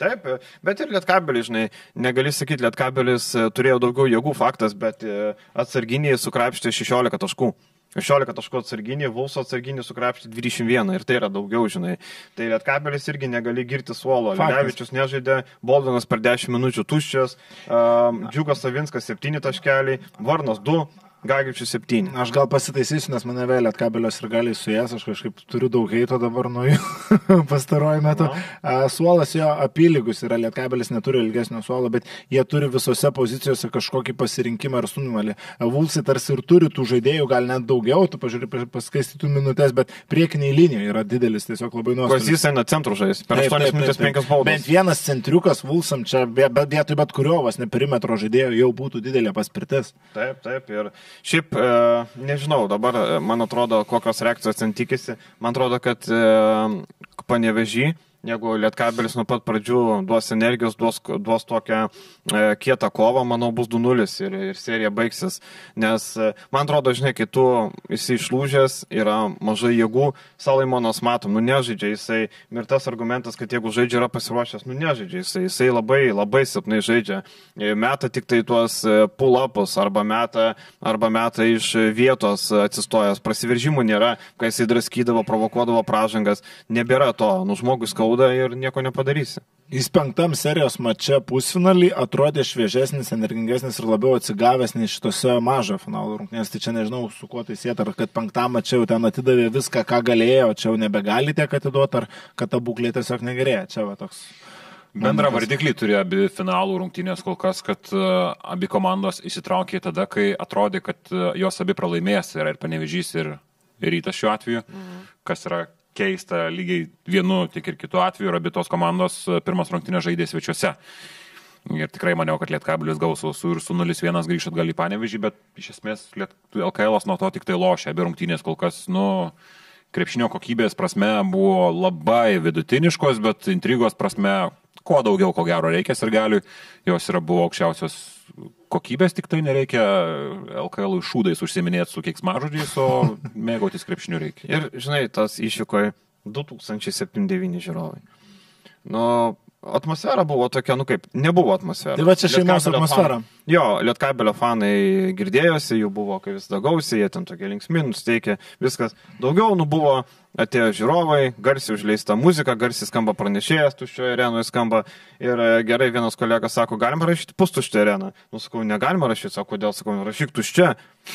Taip, bet ir Lietkabelis, žinai, negali sakyti, Lietkabelis e, turėjo daugiau jėgų, faktas, bet e, atsarginiai sukrapštė 16 taškų. 16 taškų atsarginį, Vulso atsarginį sukrapštė 21 ir tai yra daugiau, žinai. Tai Lietkabelis irgi negali girti suolo. Levičius nežaidė, Boldinas per 10 minučių tuščias, um, Džiugas Savinskas 7 taškeliai, Varnas 2. Gagičius 7.
Aš gal pasitaisysiu, nes mane vėl atkabelios ir gali su jas, aš kažkaip turiu daug heito dabar nuo jų (laughs) pastaruoju metu. A, Suolas jo apylygus yra, lietkabelis neturi ilgesnio suolo, bet jie turi visose pozicijose kažkokį pasirinkimą ir sunumalį. Vulsai tarsi ir turi tų žaidėjų, gal net daugiau, tu pažiūrė, paskaistytų minutės, bet priekiniai linijoje yra didelis, tiesiog labai nuostabu.
Kazys eina centrų žais. Per
Taip,
8
taip, taip,
minutės
taip.
5 baudas.
Bent vienas centriukas Vulsam čia, be- be- vietoj bet kurio, vas ne perimetro žaidėjo, jau būtų didelė paspirtis.
Taip, taip. Ir šiaip, e, nežinau, dabar e, man atrodo, kokios reakcijos ten tikisi. Man atrodo, kad e, panevežį, jeigu Lietkabelis nuo pat pradžių duos energijos, duos, duos tokią e, kietą kovą, manau, bus 2-0 ir, ir serija baigsis. Nes e, man atrodo, žinai, kai tu esi išlūžęs, yra mažai jėgų, Salaimonas matom, nu nežaidžia, jisai, ir tas argumentas, kad jeigu žaidžia yra pasiruošęs, nu nežaidžia, jisai, jisai labai, labai silpnai žaidžia. E, Meta tik tai tuos e, pull-upus arba meta, arba meta iš vietos atsistojęs, prasiveržimų nėra, kai jisai draskydavo, provokuodavo pražangas, nebėra to, nu žmogus skauda ir nieko nepadarysi.
Jis penktam serijos mače pusfinalį atrodė šviežesnis, energingesnis ir labiau atsigavęs nei šitose mažo finalo rungtynės. Tai čia nežinau, su kuo tai sėta, ar kad penktam mače jau ten atidavė viską, ką galėjo, čia jau nebegali tiek atiduoti, ar kad ta būklė tiesiog negerėja. Čia va toks.
Bendrą vardiklį turi abi finalų rungtynės kol kas, kad uh, abi komandos įsitraukė tada, kai atrodė, kad uh, jos abi pralaimės yra ir panevežys, ir, ir rytas šiuo atveju, mhm. kas yra keista lygiai vienu, tiek ir kitu atveju, ir abi tos komandos uh, pirmas rungtynės žaidė svečiuose. Ir tikrai maniau, kad Lietkabilis gaus ausų ir su 0-1 grįžt atgal į panevežį, bet iš esmės Liet... LKL nuo to tik tai lošia, abi rungtynės kol kas, nu, krepšinio kokybės prasme buvo labai vidutiniškos, bet intrigos prasme, kuo daugiau, ko gero reikia ir galiui, jos yra buvo aukščiausios kokybės, tik tai nereikia LKL šūdais užsiminėti su keiksmažodžiais, o (laughs) mėgautis krepšiniu reikia.
Ir, žinai, tas išvykoje 2079 žiūrovai. Nu, atmosfera buvo tokia, nu kaip, nebuvo atmosfera.
Tai va čia šeimos atmosfera.
fanai- Jo, Lietkabelio fanai girdėjosi, jų buvo kaip vis daugiausiai, jie ten tokie linksmi, nusteikė, viskas. Daugiau, nu buvo, atėjo žiūrovai, garsiai užleista muzika, garsiai skamba pranešėjas, tuščioje arenoje skamba. Ir e, gerai, vienas kolega sako, galima rašyti pustuštę areną. Nu, sakau, negalima rašyti, sako, kodėl, sakau, rašyk tuščia.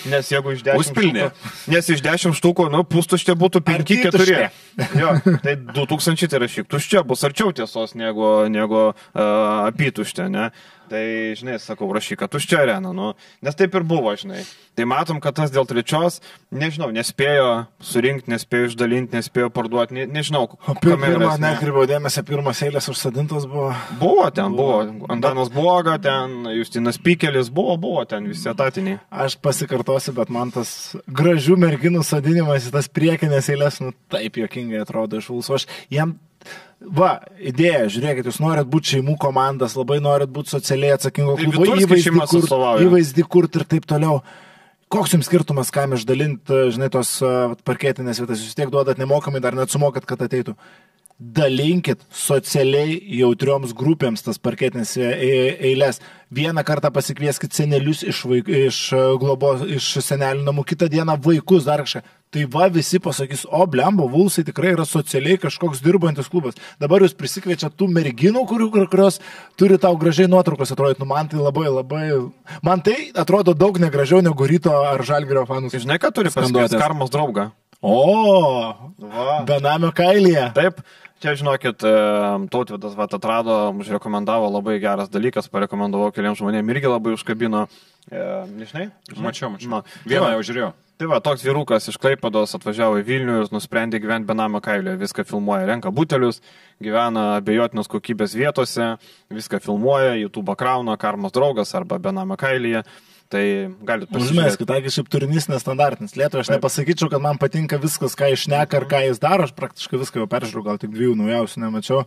Nes jeigu iš dešimt
Užpilnė.
štukų, nes iš dešimt štukų, nu, pustuštė būtų 5-4.
tuštė.
Jo, tai 2000 tai rašyk tuščia, bus arčiau tiesos negu, negu uh, apytuštė, ne? Tai, žinai, sakau, rašyk, kad tuščia arena, nu, nes taip ir buvo, žinai. Tai matom, kad tas dėl trečios, nežinau, nespėjo surinkti, nespėjo išdalinti, nespėjo parduoti, ne, nežinau.
O pirmą,
esmė.
nekreipiau dėmesio, pirmas eilės užsadintas buvo.
Buvo ten, buvo.
Buvo.
Antanas Bloga, ten Justinas Pikelis, buvo, buvo ten visi etatiniai.
Aš pasikartosiu, bet man tas gražių merginų sadinimas į tas priekinės eilės, nu taip jokingai atrodo iš Vulso. Aš jam, va, idėja, žiūrėkit, jūs norit būti šeimų komandas, labai norit būti socialiai atsakingo
Tai
klubo įvaizdį, kur, įvaizdį kurti ir taip toliau. Koks jums skirtumas, kam išdalinti, žinai, tos uh, parketinės vietas, jūs tiek duodat nemokamai, dar net sumokat, kad ateitų. Dalinkit socialiai jautrioms grupėms tas parketinės e- e- eilės. Vieną kartą pasikvieskit senelius iš, vaik, iš e, globos, iš senelių namų, kitą dieną vaikus dar kažką. Tai va visi pasakys, o blembo, Vulsai tikrai yra socialiai kažkoks dirbantis klubas. Dabar jūs prisikviečiat tų merginų, kurių, kur- kurios turi tau gražiai nuotraukos atrodyti. Nu, man tai labai, labai. Man tai atrodo daug negražiau negu ryto ar žalgerio fanus.
Žinai, ką turi paskirti karmos draugą?
O,
Va.
benamio kailyje.
Taip, čia žinokit, e, tautvidas vat atrado, užrekomendavo labai geras dalykas, parekomendavo keliams žmonėms irgi labai užkabino. E, nežinai?
Mačiau, mačiau.
Na,
Vieną
tai
jau žiūrėjau.
Tai va, toks vyrukas iš Klaipados atvažiavo į Vilnių ir nusprendė gyventi benamio kailio. Viską filmuoja, renka butelius, gyvena abejotinos kokybės vietose, viską filmuoja, YouTube krauna, karmos draugas arba benamio kailyje. Tai galite pasižiūrėti.
Užmeskit, taigi šiaip turinys nestandartinis. Lietuva, aš
Taip.
nepasakyčiau, kad man patinka viskas, ką išneka ar ką jis daro. Aš praktiškai viską jau peržiūrėjau, gal tik dviejų naujausių nemačiau.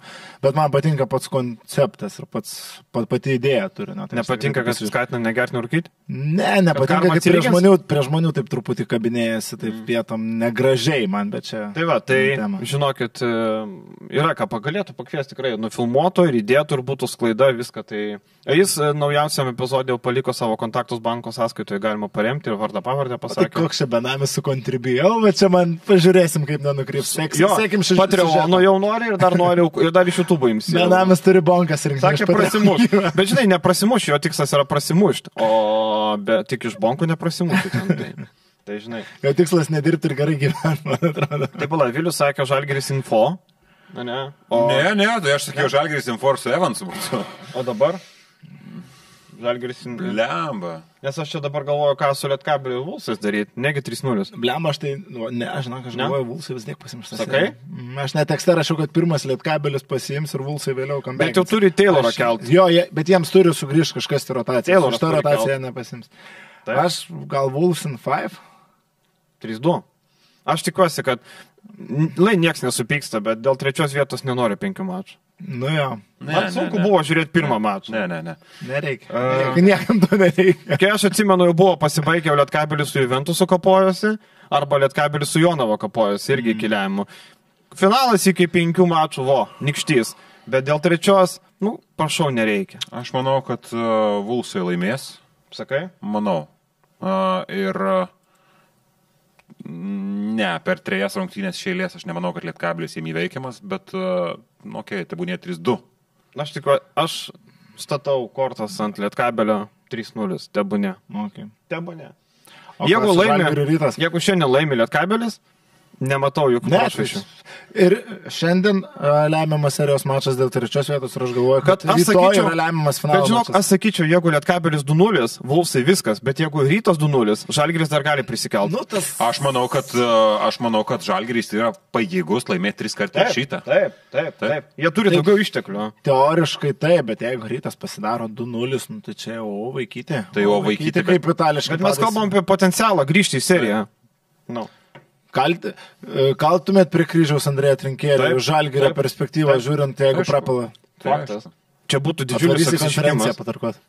Bet man patinka pats konceptas ir pats, pat, pati idėja turinio. Tai
Nepatinka, kad skatina negerti nurkyti?
Ne, nepatinka, kad prie žmonių, prie žmonių taip truputį kabinėjasi, taip vietom negražiai man, bet čia.
Tai va, tai
tema.
žinokit, e, yra ką pagalėtų pakviesti tikrai nufilmuoto ir įdėtų ir būtų sklaida viską. Tai jis e, naujausiam epizodė paliko savo kontaktus banko sąskaitoje galima paremti ir vardą pavardę
Tai
pasakė.
koks čia benamis sukontribijau, bet čia man pažiūrėsim, kaip nenukryps. Seksim,
Jo,
sekim šį
Patreono jau nori ir dar nori, ir dar iš YouTube imsi.
Benamis turi bankas rinkti.
Sakė prasimuš. Bet žinai, neprasimuš, jo tikslas yra prasimušti. O be, tik iš bankų neprasimušti. Ten, tai, tai žinai.
Jo tikslas nedirbti ir gerai gyventi, man atrodo.
Taip, pala, Vilius sakė Žalgeris info. Na, ne. O,
Ne, ne, tai aš sakiau, Žalgiris Inforsu Evansu būtų.
o dabar? Žalgeris info.
Lemba.
Nes aš čia dabar galvoju, ką su Lietkabeliu Vulsais daryti. Negi 3-0.
Blem, aš tai, nu, ne, aš žinau, aš galvoju, Vulsai vis tiek pasiims. tą
Sakai?
Mm, Aš net tekste rašiau, kad pirmas lietkabelis pasiims ir Vulsai vėliau kam
Bet jau turi Taylorą kelt.
Jo, jie, bet jiems turi sugrįžti kažkas į rotaciją.
Tayloras
Šitą rotaciją nepasims.
Taip.
Aš gal Vulsin 5?
3-2. Aš tikiuosi, kad lai nieks nesupyksta, bet dėl trečios vietos nenori penkių mačų.
Nu jo,
Ne,
Man
ne,
sunku
ne.
buvo žiūrėti pirmą mačą.
Ne, ne, ne.
nereikia.
A.
Niek- Niekam to nereikia.
Kai aš atsimenu, jau buvo pasibaigę Lietkabelis su Juventusu kapojosi, arba Lietkabelis su Jonavo kapojosi irgi kiliavimu. Finalas iki penkių mačų, vo, nikštys. Bet dėl trečios, nu, prašau, nereikia.
Aš manau, kad uh, Vulsai laimės.
Sakai?
Manau. Uh, ir uh, ne, per trejas rungtynės šėlės aš nemanau, kad Lietkabilis jiem įveikiamas, bet, uh, nu, okei, okay, tai būnė 3-2.
Aš tikiuosi, aš statau kortas ant Lietkabelio 3-0, tebūnė.
Okay.
Tebūnė. Jeigu
rytas?
jeigu šiandien laimi Lietkabelis, nematau jokių
Ne,
prošvaisčių.
ir šiandien a, lemiamas serijos mačas dėl trečios vietos ir aš galvoju, kad
Bet aš sakyčiau,
yra lemiamas
Bet
finalas.
žinok, aš sakyčiau, jeigu Lietkabelis 2-0, Vulsai viskas, bet jeigu rytas 2-0, Žalgiris dar gali prisikelti.
Nu, tas...
Aš manau, kad, uh, aš manau, kad Žalgiris yra pajėgus laimėti tris kartus šitą.
taip, taip, taip. Jie turi
Taip.
daugiau išteklių.
Teoriškai taip, bet jeigu rytas pasidaro 2-0, nu, tai čia jau vaikyti.
Tai jau vaikyti, bet-
kaip itališkai.
Bet mes kalbam apie potencialą grįžti į seriją. Nu.
Kalti, e, kaltumėt prie kryžiaus Andrėją Trinkėlį,
taip,
perspektyvą žiūrint, jeigu
Aišku.
prapila.
Faktas. Čia būtų didžiulis.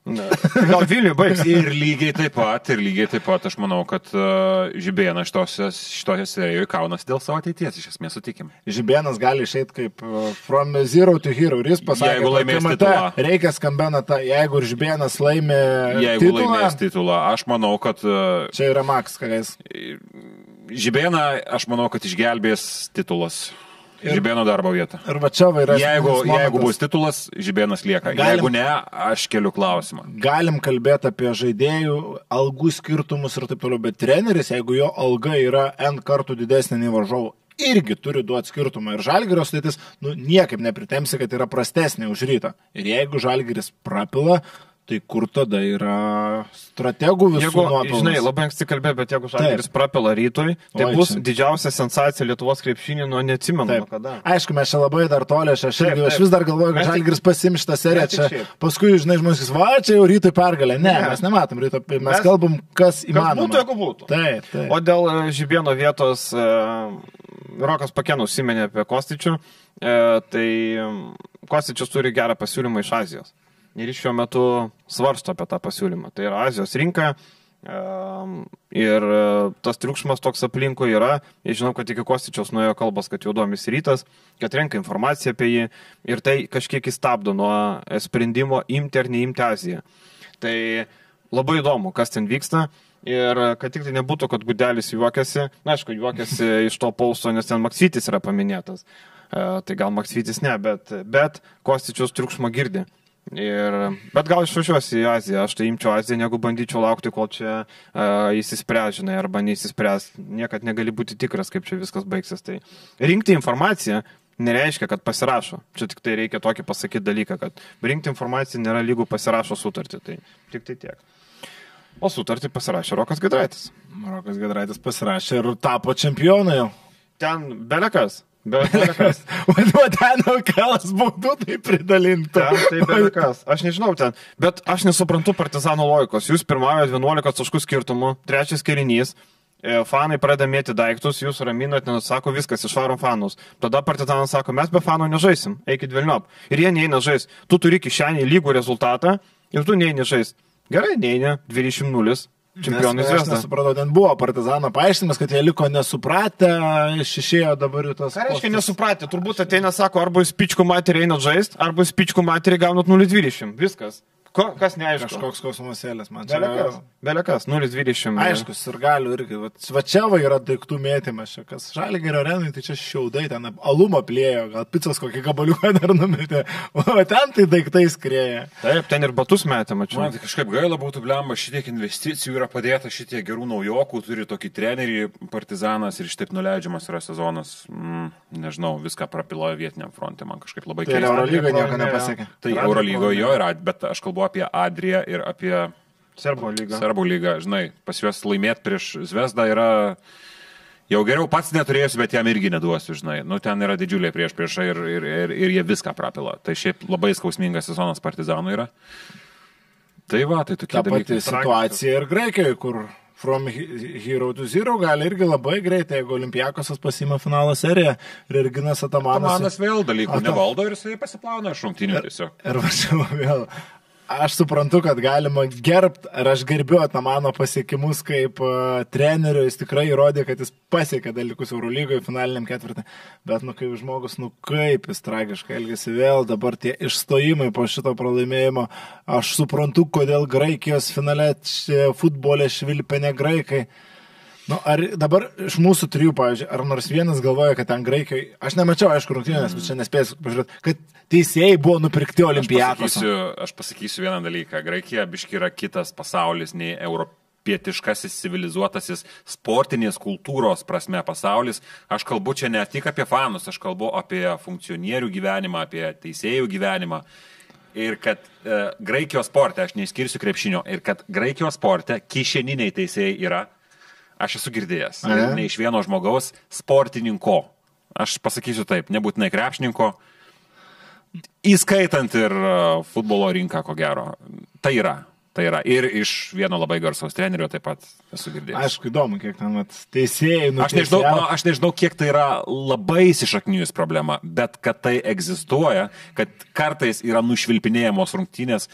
Ne. Gal Vilniui baigs.
Ir lygiai taip pat, ir lygiai taip pat aš manau, kad uh, Žibėnas šitose serijoje kaunasi dėl savo ateities, iš esmės sutikim.
Žibėnas gali išeiti kaip uh, from zero to hero. Ir jis pasakė,
Jeigu laimės
"Mate,
titulą."
reikia skambena tą, jeigu Žibėnas laimė
Jeigu
titulą,
laimės titulą, aš manau, kad uh,
čia yra Maks, ką jis.
Žibėną, aš manau, kad išgelbės titulas. Žibėno darbo vietą.
Ir va čia va yra.
Jeigu, jeigu bus titulas, Žibėnas lieka.
Galim-
Jeigu ne, aš keliu klausimą.
galim kalbėti apie žaidėjų algų skirtumus ir taip toliau, bet treneris, jeigu jo alga yra N kartų didesnė nei varžovo, irgi turi duoti skirtumą. Ir žalgerio sudėtis, nu, niekaip nepritemsi, kad yra prastesnė už rytą. Ir jeigu žalgeris prapila, tai kur tada yra strategų visų
Jeigu,
nuopelnas?
žinai, labai anksti kalbėjau, bet jeigu Žalgiris prapila rytoj, tai
Oi,
bus
čia.
didžiausia sensacija Lietuvos krepšinį, nu neatsimenu
Taip.
kada.
Aišku, mes čia labai dar toli, aš,
Taip,
irgi, aš
taip.
vis dar galvoju, kad Žalgiris pasims šitą seriją. Čia,
šiaip.
paskui, žinai, žmonės sakys, va, čia jau rytoj pergalė. Ne,
Ne.
mes nematom ryto, mes,
Mes-
kalbam, kas
Kas
įmanoma.
būtų, jeigu būtų.
Taip, taip.
O dėl e, Žibėno vietos, e, Rokas Pakenų užsiminė apie Kostičių, e, tai Kostičius turi gerą pasiūlymą iš Azijos. Ir šiuo metu svarsto apie tą pasiūlymą. Tai yra Azijos rinka. e, Ir e, tas triukšmas toks aplinkui yra. Ir žinau, kad iki Kostičiaus nuėjo kalbas, kad jau domis rytas, kad renka informaciją apie jį. Ir tai kažkiek įstabdo nuo e, sprendimo imti ar neimti Aziją. Tai labai įdomu, kas ten vyksta. Ir e, kad tik tai nebūtų, kad Gudelis juokiasi, na aišku, juokiasi (laughs) iš to pausto, nes ten Maksytis yra paminėtas. E, tai gal Maksytis ne, bet, bet Kostičius triukšmo girdi. Ir, bet gal išvažiuosi į Aziją, aš tai imčiau Aziją, negu bandyčiau laukti, kol čia uh, įsispręs, žinai, arba neįsispręs. Niekad negali būti tikras, kaip čia viskas baigsis. Tai rinkti informaciją nereiškia, kad pasirašo. Čia tik tai reikia tokį pasakyti dalyką, kad rinkti informaciją nėra lygų pasirašo sutartį. Tai tik tai tiek. O sutartį pasirašė Rokas Gedraitis.
Rokas Gedraitis pasirašė ir tapo čempionu jau.
Ten belekas. Be- (laughs) Belekas.
Vadinu, ten LKL baudų tai pridalinti.
Ten tai belekas. Aš nežinau ten. Bet aš nesuprantu partizanų logikos. Jūs pirmavot 11 taškų skirtumų, trečias kelinys. e, Fanai pradeda mėti daiktus, jūs raminat, nenusako viskas, išvarom fanus. Tada partizanas sako, mes be fanų nežaisim, eikit vilniop. Ir jie neina žais. Tu turi kišenį lygų rezultatą ir tu neini žais. Gerai, neini, 20-0.
Aš
zviesda.
nesupratau, ten buvo partizano paaiškinimas, kad jie liko nesupratę, išėjo dabar į tos...
Ką reiškia
postus.
nesupratę? Turbūt ateina, sako, arba jūs pičkų materį einat žaist, arba jūs pičkų materį gaunat 0,20. Viskas. Ko, kas neaišku?
Kažkoks kosmosėlis man čia.
Belekas. Belekas, 0,20.
Aišku, ir galiu irgi. Va, va čia va yra daiktų mėtymas, čia kas žalį gerio arenai, tai čia šiaudai, ten alumą plėjo, gal pizzas kokį gabaliuką (laughs) dar numetė, o ten tai daiktai skrėja.
Taip, ten ir batus metė, mačiau.
Man tai kažkaip gaila būtų, blemba, šitiek investicijų yra padėta, šitie gerų naujokų, turi tokį trenerį, partizanas ir šitaip nuleidžiamas yra sezonas. Mm, nežinau, viską prapilojo vietiniam fronte, man kažkaip labai
Tai
keista.
Eurolyga nieko
pralaimėjo.
nepasiekė.
Tai Eurolygoje jo yra, bet aš kalbu apie Adriją ir apie
Serbo lyga.
Serbų lygą, žinai, pas juos laimėti prieš Zvezdą yra jau geriau pats neturėsiu, bet jam irgi neduosiu, žinai. Nu, ten yra didžiuliai prieš priešai ir, ir, ir, ir jie viską prapila. Tai šiaip labai skausmingas sezonas partizanų yra. Tai va, tai tokie
Ta pati situacija ir Graikijoje, kur From he- Hero to Zero gali irgi labai greitai, jeigu Olimpiakosas pasima finalo seriją ir Irginas Atamanas.
Manas vėl dalykų
Ata-
nevaldo ir jisai pasiplauna iš rungtynių tiesiog.
Ir važiuoju vėl. Aš suprantu, kad galima gerbti, ar aš gerbiu Atamano pasiekimus kaip uh, treneriu, jis tikrai įrodė, kad jis pasiekė dalykus Eurolygoje finaliniam ketvirtį, bet nu kaip žmogus, nu kaip jis tragiškai elgesi vėl, dabar tie išstojimai po šito pralaimėjimo, aš suprantu, kodėl Graikijos finale čia futbolė švilpė ne graikai. Nu, ar dabar iš mūsų trijų, pavyzdžiui, ar nors vienas galvoja, kad ten Graikijoje, aš nemačiau, aišku, rungtynės, bet čia nespėsiu pažiūrėti, kad teisėjai buvo nupirkti
Aš
olimpijakos.
pasakysiu, aš pasakysiu vieną dalyką. Graikija biški yra kitas pasaulis nei europietiškasis, civilizuotasis, sportinės kultūros prasme pasaulis. Aš kalbu čia ne tik apie fanus, aš kalbu apie funkcionierių gyvenimą, apie teisėjų gyvenimą. Ir kad e, Graikijos sporte, aš neįskirsiu krepšinio, ir kad Graikijos sporte kišeniniai teisėjai yra, aš esu girdėjęs.
Ne?
Ne iš vieno žmogaus, sportininko. Aš pasakysiu taip, nebūtinai krepšininko, įskaitant ir e, futbolo rinką, ko gero. Tai yra. Tai yra. Ir iš vieno labai garsaus trenerio taip pat esu girdėjęs.
Aišku, įdomu, kiek ten vat, teisėjai.
Aš nežinau, man- aš nežinau, kiek tai yra labai įsišaknyjus problema, bet kad tai egzistuoja, kad kartais yra nušvilpinėjamos rungtynės,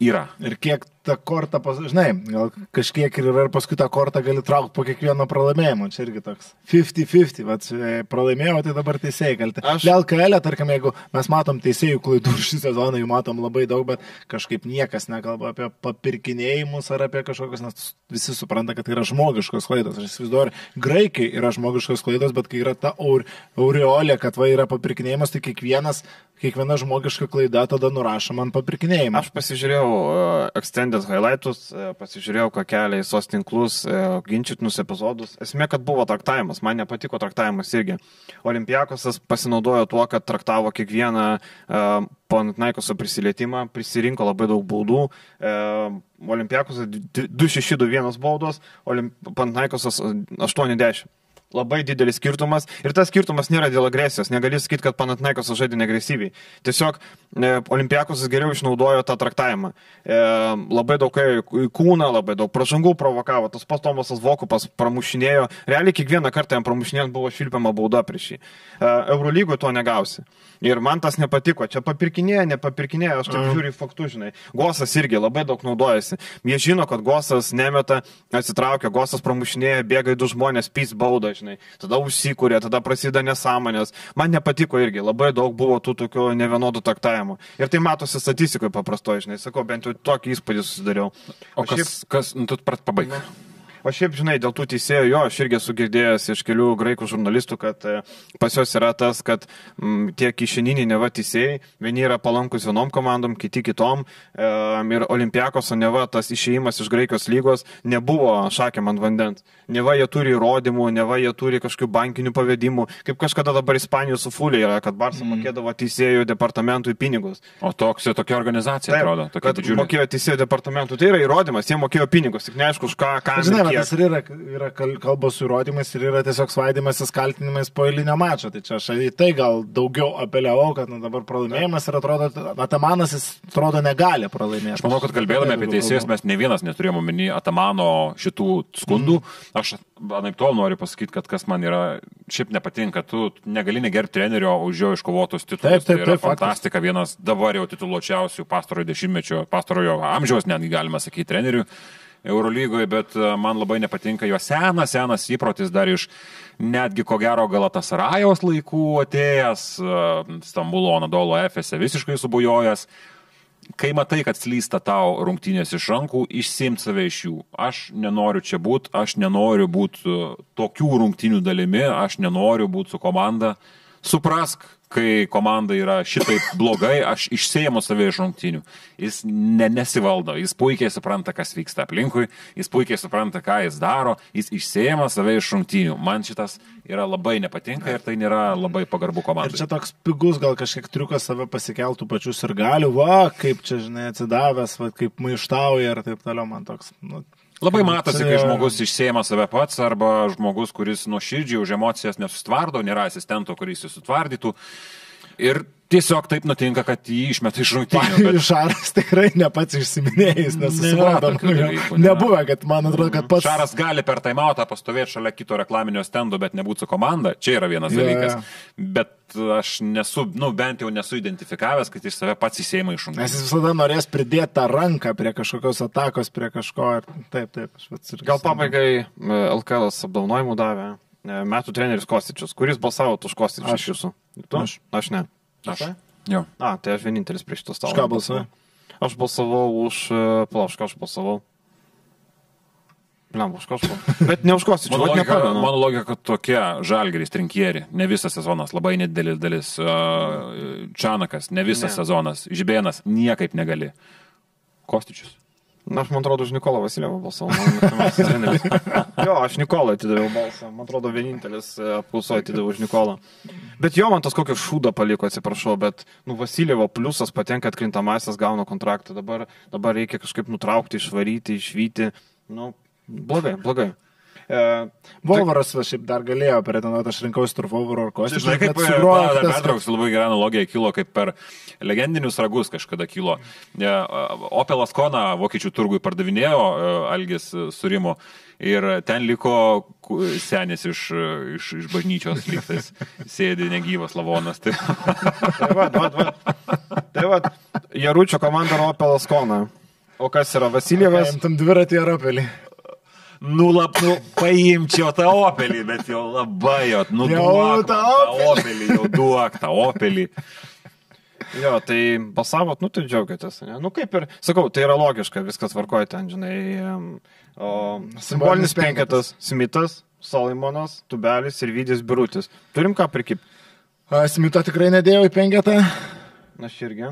yra.
Ir kiek ta korta, pas, žinai, gal kažkiek ir yra ir paskui tą kortą gali traukti po kiekvieno pralaimėjimo. Čia irgi toks 50-50, bet pralaimėjau, tai dabar teisėjai kalti. Aš...
Aš-
Dėl KL, tarkim, jeigu mes matom teisėjų klaidų šį sezoną jų matom labai daug, bet kažkaip niekas nekalba apie papirkinėjimus ar apie kažkokius, nes visi supranta, kad tai yra žmogiškos klaidos. Aš įsivaizduoju, graikiai yra žmogiškos klaidos, bet kai yra ta aur, aureolė, kad va yra papirkinėjimas, tai kiekvienas, kiekviena žmogiška klaida tada nurašoma ant papirkinėjimo.
Aš pasižiūrėjau uh, extended highlights, uh, pasižiūrėjau, ką kelia į sos tinklus, uh, ginčytinus epizodus. Esmė, kad buvo traktavimas, man nepatiko traktavimas irgi. Olimpiakosas pasinaudojo tuo, kad traktavo kiekvieną uh, Panatnaikoso prisilietimą, prisirinko labai daug baudų. Uh, Olimpiakosas 2-6-2-1 baudos, Olimp... Panatnaikosas 80. Labai didelis skirtumas ir tas skirtumas nėra dėl agresijos. Negali sakyti, kad Panatnaikos žaidė negresyviai. Tiesiog e, Olimpiakosas geriau išnaudojo tą traktavimą. E, labai daug į kūną, labai daug pražangų provokavo. Tas pats Tomasas Vokupas pramušinėjo. Realiai kiekvieną kartą jam pramušinėjant buvo švilpiama bauda prieš jį. E, Eurolygoje to negausi. Ir man tas nepatiko. Čia papirkinėja, nepapirkinėja, aš taip žiūriu į faktus, žinai. Gosas irgi labai daug naudojasi. Jie žino, kad Gosas nemeta, atsitraukia, Gosas pramušinėja, bėga į du žmonės, pys baudą, žinai. Tada užsikūrė, tada prasideda nesąmonės. Man nepatiko irgi, labai daug buvo tų tokių nevienodų traktavimų. Ir tai matosi statistikoje paprastoje, žinai. Sakau, bent jau tokį įspūdį susidariau.
O kas, kas nu, tu prat pabaig.
O šiaip, žinai, dėl tų teisėjų, jo, aš irgi esu girdėjęs iš kelių graikų žurnalistų, kad e, pas juos yra tas, kad m, tie kišeniniai neva teisėjai, vieni yra palankus vienom komandom, kiti kitom. E, ir Olimpiakos, o neva tas išėjimas iš Graikijos lygos nebuvo šakėm ant vandens. Neva jie turi įrodymų, neva jie turi kažkokių bankinių pavedimų, kaip kažkada dabar Ispanijos su Fulė yra, kad Barsa mm. mokėdavo teisėjų departamentui pinigus.
O toks, tokia organizacija
Taip,
atrodo, tokia
kad
didžiulė.
mokėjo teisėjų departamentui. Tai yra įrodymas, jie mokėjo pinigus, tik neaišku, už ką, ką.
Žinai,
ir
bet
kiek.
tas ir yra, yra kal- kalbos su įrodymais ir yra tiesiog svaidimasis kaltinimais po eilinio mačo. Tai čia aš į tai gal daugiau apeliavau, kad nu, dabar pralaimėjimas ir atrodo, Atamanas jis atrodo negali pralaimėti.
Aš manau, kad kalbėdami apie teisėjus mes ne vienas neturėjome omeny Atamano šitų skundų.
Mhm.
Aš anaip tol noriu pasakyti, kad kas man yra šiaip nepatinka, tu negali negerbti trenerio už jo iškovotus titulus.
Taip, taip,
tai yra
taip, faktas.
fantastika, vienas dabar jau tituluočiausių pastarojo dešimtmečio, pastarojo amžiaus, netgi galima sakyti, trenerių. Eurolygoje, bet e, man labai nepatinka jo senas, senas įprotis dar iš netgi ko gero Galatasarajos laikų atėjęs, e, Stambulo Anadolo Efese visiškai subujojęs kai matai, kad slysta tau rungtynės iš rankų, išsimti save iš jų. Aš nenoriu čia būti, aš nenoriu būti tokių rungtynių dalimi, aš nenoriu būti su komanda. Suprask, kai komanda yra šitaip blogai, aš išsėjimu save iš rungtynių. Jis ne, nesivaldo, jis puikiai supranta, kas vyksta aplinkui, jis puikiai supranta, ką jis daro, jis išsėjama save iš rungtynių. Man šitas yra labai nepatinka ir tai nėra labai pagarbu
Ir
komandai.
čia toks pigus, gal kažkiek triukas save pasikeltų pačius ir galių, va, kaip čia, žinai, atsidavęs, va, kaip maištauja ir taip toliau, man toks. Nu,
Labai matosi, kai žmogus išsėma save pats arba žmogus, kuris nuoširdžiai už emocijas nesustvardo, nėra asistento, kuris jį sutvardytų. Ir tiesiog taip nutinka, kad jį išmeta iš rungtynių. Bet
Šaras tikrai ne pats išsiminėjęs, nes
Nėra
susivaldo.
tokių dalykų, nėra.
Nebuvę, kad man atrodo, kad pats.
Šaras gali per taimautą pastovėti šalia kito reklaminio stendo, bet nebūti su komanda. Čia yra vienas
Jo,
dalykas. Bet aš nesu, nu bent jau nesu identifikavęs, kad iš save pats įsėma iš
Nes
rungtynių.
jis visada norės pridėti tą ranką prie kažkokios atakos, prie kažko. Ir... Taip, taip. aš pats irgi
Gal pabaigai e, LKL apdovanojimų davė e, metų treneris Kostičius. Kuris balsavo už Kostičius
Aš.
iš jūsų? Tu?
Aš.
Aš ne.
Aš. Jo.
A, tai aš vienintelis prieš to stalą.
Už ką balsavai?
Aš balsavau už... Palauk, aš balsavau. Kažko. Bet ne už Kostičius,
Mano logika, mano logika, kad tokia žalgeris, trinkieri, ne visas sezonas, labai nedidelis dalis, Čanakas, ne visas
Ne.
sezonas, Žibėnas, niekaip negali. Kostičius.
Na, aš man atrodo, už Nikolą Vasilievą balsavau. (laughs) Jo, aš Nikolą atidaviau balsą. Man atrodo, vienintelis e, apklausoje atidaviau už Nikolą. Bet jo, man tas kokį šūdą paliko, atsiprašau, bet, nu, Vasilievo pliusas patenka atkrintamasis, gauna kontraktą. Dabar, dabar reikia kažkaip nutraukti, išvaryti, išvyti. Nu, blogai, blogai. E,
Volvaras va, šiaip dar galėjo pretenduoti, aš rinkausi tarp Volvaro ir Kostis.
Žinai, kaip
sugrojo
pertrauksiu, labai gera analogija kilo, kaip per legendinius ragus kažkada kilo. E, Opelas Kona vokiečių turgui pardavinėjo e, Algis surimo ir ten liko senis iš, iš, iš bažnyčios lygtais, (laughs) sėdi negyvas lavonas. Tai,
tai va, va, va. Tai va, Jaručio komanda yra Opelas Kona. O kas yra Vasilievas?
Tam dviratį ar opelį.
Nu, lab, nu, paimčiau tą opelį, bet jau labai, jau, nu,
Jau
duok
tą
man tą opelį, jau duok tą opelį.
Jo, tai balsavot, nu tai džiaugiatės. Ne? Nu kaip ir, sakau, tai yra logiška, viskas tvarkoja ten, žinai. O, simbolinis penketas - Smithas, Salimonas, Tubelis ir Vydis Birutis. Turim ką prikip?
Smito tikrai nedėjau į penketą.
Aš irgi.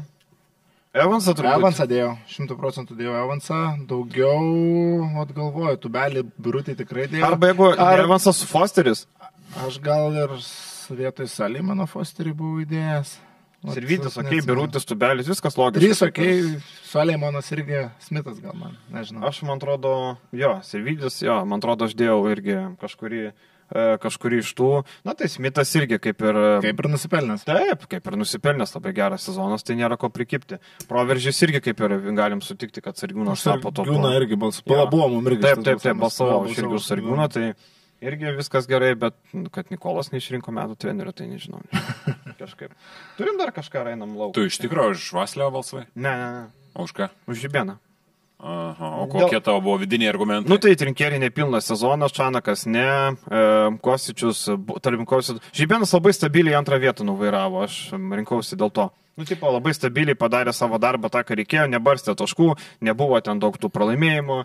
Evansą turbūt.
Evansą dėjau, šimtų procentų dėjau Evansą, daugiau, atgalvoju, tubelį, birutį tikrai dėjau.
Arba jeigu
Ar-.
Evansas Fosteris.
Aš gal ir vietoj Salimano Fosterį buvau įdėjęs. Neatsimenu.
okei, okay, Birutis, Tubelis, viskas logiška.
Trys, okei, okay, Salimonas irgi, Smithas gal man, nežinau.
Aš man atrodo, jo, Sirvidis, jo, man atrodo, aš dėjau irgi kažkurį, e, kažkurį iš tų. Na tai Smithas irgi kaip ir... e,
Kaip ir nusipelnęs.
Taip, kaip ir nusipelnęs labai geras sezonas, tai nėra ko prikipti. Proveržys irgi kaip ir galim sutikti, kad Sargūnas tapo to.
Sargiūną irgi balsavau.
Jo.
Pala buvo mums irgi.
Taip, taip, taip, balsavau, aš irgi už Sargūną, tai irgi viskas gerai, bet nu, kad Nikolas neišrinko metų trenerių, tai nežinau. (laughs) Kažkaip. Turim dar kažką, einam lauk.
Tu iš tikrųjų už Vaslio balsavai?
Ne, ne, ne.
O už ką?
Už Žibėną.
Aha, o kokie tavo buvo vidiniai argumentai?
Nu tai trinkeriai nepilnas sezonas, Čanakas ne, e, Kosičius, tarp Kosičius. Žibėnas labai stabiliai antrą vietą nuvairavo, aš rinkausi dėl to. Nu, tipo, labai stabiliai padarė savo darbą tą, ką reikėjo, nebarstė taškų, nebuvo ten daug tų pralaimėjimų.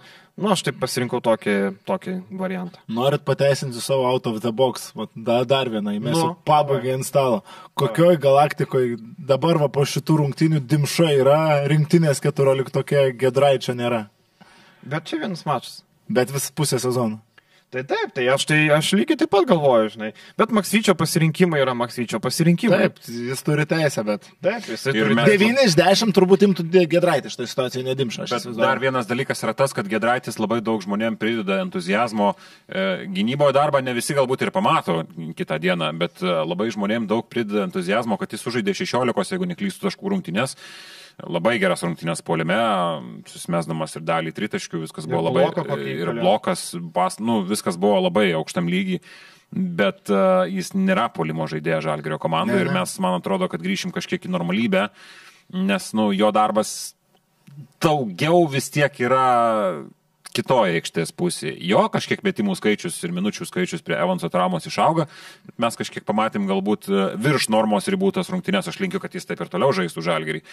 Nu, aš taip pasirinkau tokį, tokį variantą.
Norit pateisinti savo out of the box, Vat da, dar vieną įmesiu
Nu,
pabaigai ant stalo. Kokioj galaktikoje dabar va po šitų rungtinių dimša yra rinktinės 14 tokia gedraičio nėra.
Bet čia vienas mačas.
Bet vis pusę sezono.
Tai taip, tai aš, tai aš lygiai taip pat galvoju, žinai. Bet Maksvyčio pasirinkimai yra Maksvyčio pasirinkimai.
Taip, jis turi teisę, bet.
taip,
Ir
turi.
mes-
9 iš 10 turbūt imtų gedraitį šitą situaciją nedimša.
Bet dar vienas dalykas yra tas, kad Gedraitis labai daug žmonėms prideda entuzijazmo. E, gynyboje darbą ne visi galbūt ir pamato kitą dieną, bet e, labai žmonėms daug prideda entuzijazmo, kad jis sužaidė 16, jeigu neklystų taškų rungtynės. Labai geras rungtynės polime, susimesdamas ir dalį tritaškių, viskas buvo labai...
bloką
Ir blokas, pas, nu, viskas buvo labai aukštam lygiai. Bet uh, jis nėra polimo žaidėjas Žalgerio komandoje ir mes, man atrodo, kad grįšim kažkiek į normalybę, nes, nu, jo darbas daugiau vis tiek yra kitoje aikštės pusėje. Jo kažkiek metimų skaičius ir minučių skaičius prie Evanso traumos išauga, mes kažkiek pamatėm galbūt e, virš normos ribų tas rungtynės, aš linkiu, kad jis taip ir toliau žaistų žalgerį,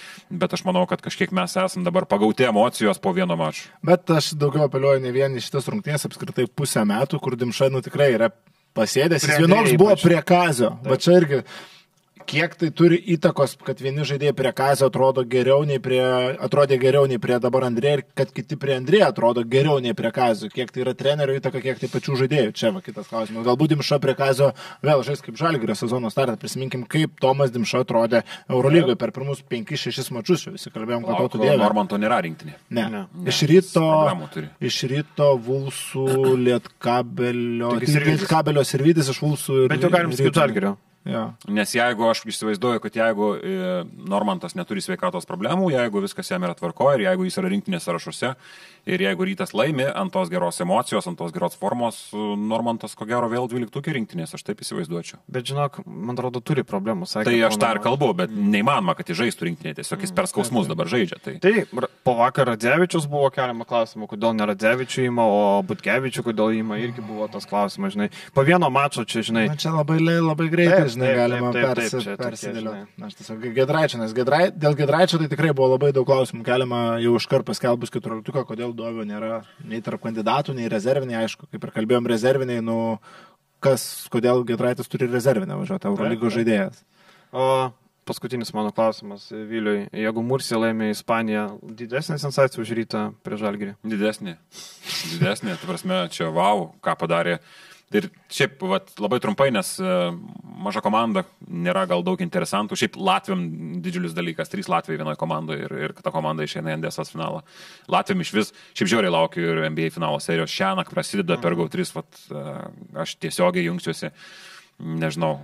bet aš manau, kad kažkiek mes esam dabar pagauti emocijos po vieno mačo.
Bet aš daugiau apeliuoju ne vien į šitas rungtynės, apskritai pusę metų, kur Dimša, nu tikrai yra pasėdęs. Jis vienoks buvo prie Kazio, bet čia irgi kiek tai turi įtakos, kad vieni žaidėjai prie Kazio atrodo geriau nei prie, atrodė geriau nei prie dabar Andrė ir kad kiti prie Andrė atrodo geriau nei prie Kazio. Kiek tai yra trenerio įtaka, kiek tai pačių žaidėjų. Čia va kitas klausimas. Galbūt Dimša prie Kazio vėl žais kaip Žalgirio sezono startą. Prisiminkim, kaip Tomas Dimša atrodė Eurolygoje per pirmus 5-6 mačius. Visi kalbėjom, kad to tu dėvi.
Normanto nėra rinktinė.
Ne.
Ne.
ne. Iš ryto, iš ryto Vulsų, Lietkabelio. Lietkabelio Sirvidis iš Vulsų. ir-
Bet jau galim sakyti
Ryto. Jo.
Nes jeigu aš įsivaizduoju, kad jeigu e, Normantas neturi sveikatos problemų, jeigu viskas jam yra tvarkoje ir jeigu jis yra rinktinės sąrašuose ir jeigu rytas laimi ant tos geros emocijos, ant tos geros formos, Normantas ko gero vėl dvyliktukė rinktinės, aš taip įsivaizduočiau.
Bet žinok, man atrodo, turi problemų. Sakė,
Tai aš tą ir kalbu, bet neįmanoma, kad jis žaistų rinktinė, tiesiog jis per skausmus dabar žaidžia. Tai
Tai po vakar Radzevičius buvo keliama klausimų, kodėl ne Radzevičių įma, o Butkevičių kodėl įma, irgi buvo tas klausimas, žinai. Po vieno mačo čia, žinai,
Na, čia labai, labai greitai,
Taip,
žinai,
taip,
galima
taip, taip,
persi,
taip, tokie,
persidėlioti. Aš tiesiog Gedraičio, nes Gedrai, dėl Gedraičio tai tikrai buvo labai daug klausimų keliama jau iškart paskelbus 14, kodėl Dovio nėra nei tarp kandidatų, nei rezerviniai, aišku, kaip ir kalbėjom, rezerviniai, nu, kas, kodėl Gedraitis turi rezervinę važiuoti,
taip.
žaidėjas.
O paskutinis mano klausimas Viliui. Jeigu Mursija laimė Ispaniją, didesnė sensacija už rytą prie Žalgirį?
didesnė. Didesnė, tai prasme, čia wow, ką padarė. Ir šiaip vat, labai trumpai, nes e, maža komanda, nėra gal daug interesantų. Šiaip Latvijam didžiulis dalykas, trys Latvijai vienoje komandoje ir, ir kita komanda išeina į NDS finalą. Latvijam iš vis, šiaip žiauriai laukiu ir NBA finalo serijos. Šią naktį prasideda per GAU3, vat, e, aš tiesiogiai jungsiuosi. Nežinau,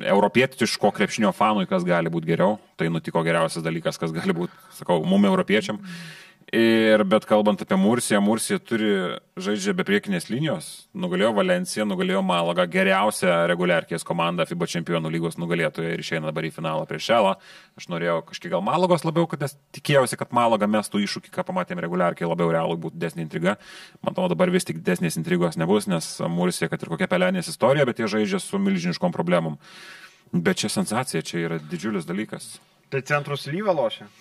europietiško krepšinio fanui, kas gali būti geriau. Tai nutiko geriausias dalykas, kas gali būti, sakau, mum europiečiam. Ir bet kalbant apie Mursiją, Mursija turi žaidžia be priekinės linijos, nugalėjo Valenciją, nugalėjo Malagą, geriausią reguliarkės komandą FIBA čempionų lygos nugalėtoja ir išeina dabar į finalą prieš Šelą. Aš norėjau kažkiek gal Malagos labiau, kad nes tikėjausi, kad Malaga mestų iššūkį, ką pamatėm reguliarkiai, labiau realų būtų didesnė intriga. Matau, dabar vis tik didesnės intrigos nebus, nes Mursija, kad ir kokia pelenės istorija, bet jie žaidžia su milžiniškom problemom. Bet čia sensacija, čia yra didžiulis dalykas.
Tai centrus lyva lošia.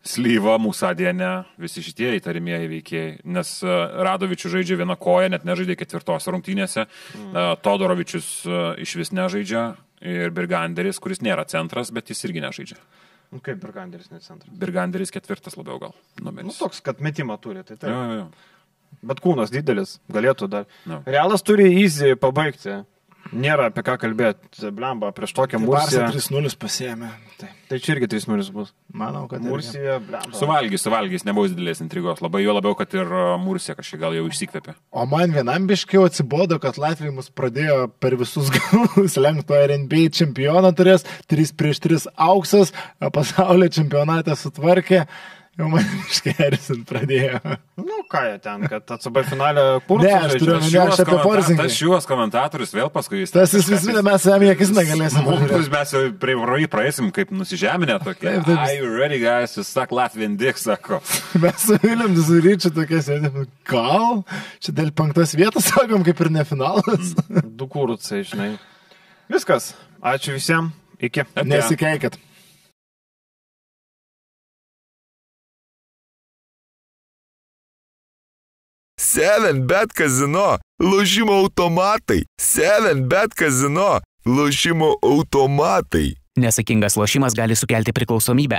Slyva, Musadienė, visi šitie įtarimieji veikėjai, nes e, Radovičius žaidžia vieną koją, net nežaidė ketvirtose rungtynėse, mm. Todorovičius e, iš vis nežaidžia ir Birganderis, kuris nėra centras, bet jis irgi nežaidžia.
Nu, kaip Berganderis net centras.
Birganderis ketvirtas labiau gal.
Nu,
Numeris.
toks, kad metimą turi, tai taip.
jo, jo.
Bet kūnas didelis, galėtų dar.
Nu.
Realas turi easy pabaigti. Nėra apie ką kalbėti. Blemba, prieš tokią
Mursija
Mursiją.
3-0 pasėmė. Tai
Tai čia irgi 3-0 bus.
manau, kad.
Mursija, blemba.
Suvalgys, suvalgys, nebus didelės intrigos. Labai jo labiau, kad ir e, Mursija kažkiek gal jau išsikvėpė.
O man vienam biškiau atsibodo, kad Latvija mus pradėjo per visus (laughs) galus lenkto RNB čempioną turės, 3 prieš 3 auksas, pasaulio čempionatą sutvarkė, jau man iškerisint pradėjo.
Nu, ką jie ten, kad ACB finalė kur?
Ne, aš turiu omeny, aš apie Porzingį.
Tas šiuos komentatorius vėl paskui jis.
Tas jis vis viena mes jam akis negalėsim.
Mums mes jau prie roi praeisim kaip nusižeminę tokie.
Taip, taip.
Are you ready, guys? Jūs sak Latvian dick, sako.
Mes su Viliam su Ryčiu tokie sėdėm. Gal? Čia dėl penktos vietos, sakom, kaip ir ne finalas.
Du kūrucai, žinai. Viskas. Ačiū visiems. Iki.
Nesikeikit.
7 bet kazino, lošimo automatai, 7 bet kazino, lošimo automatai.
Nesakingas lošimas gali sukelti priklausomybę.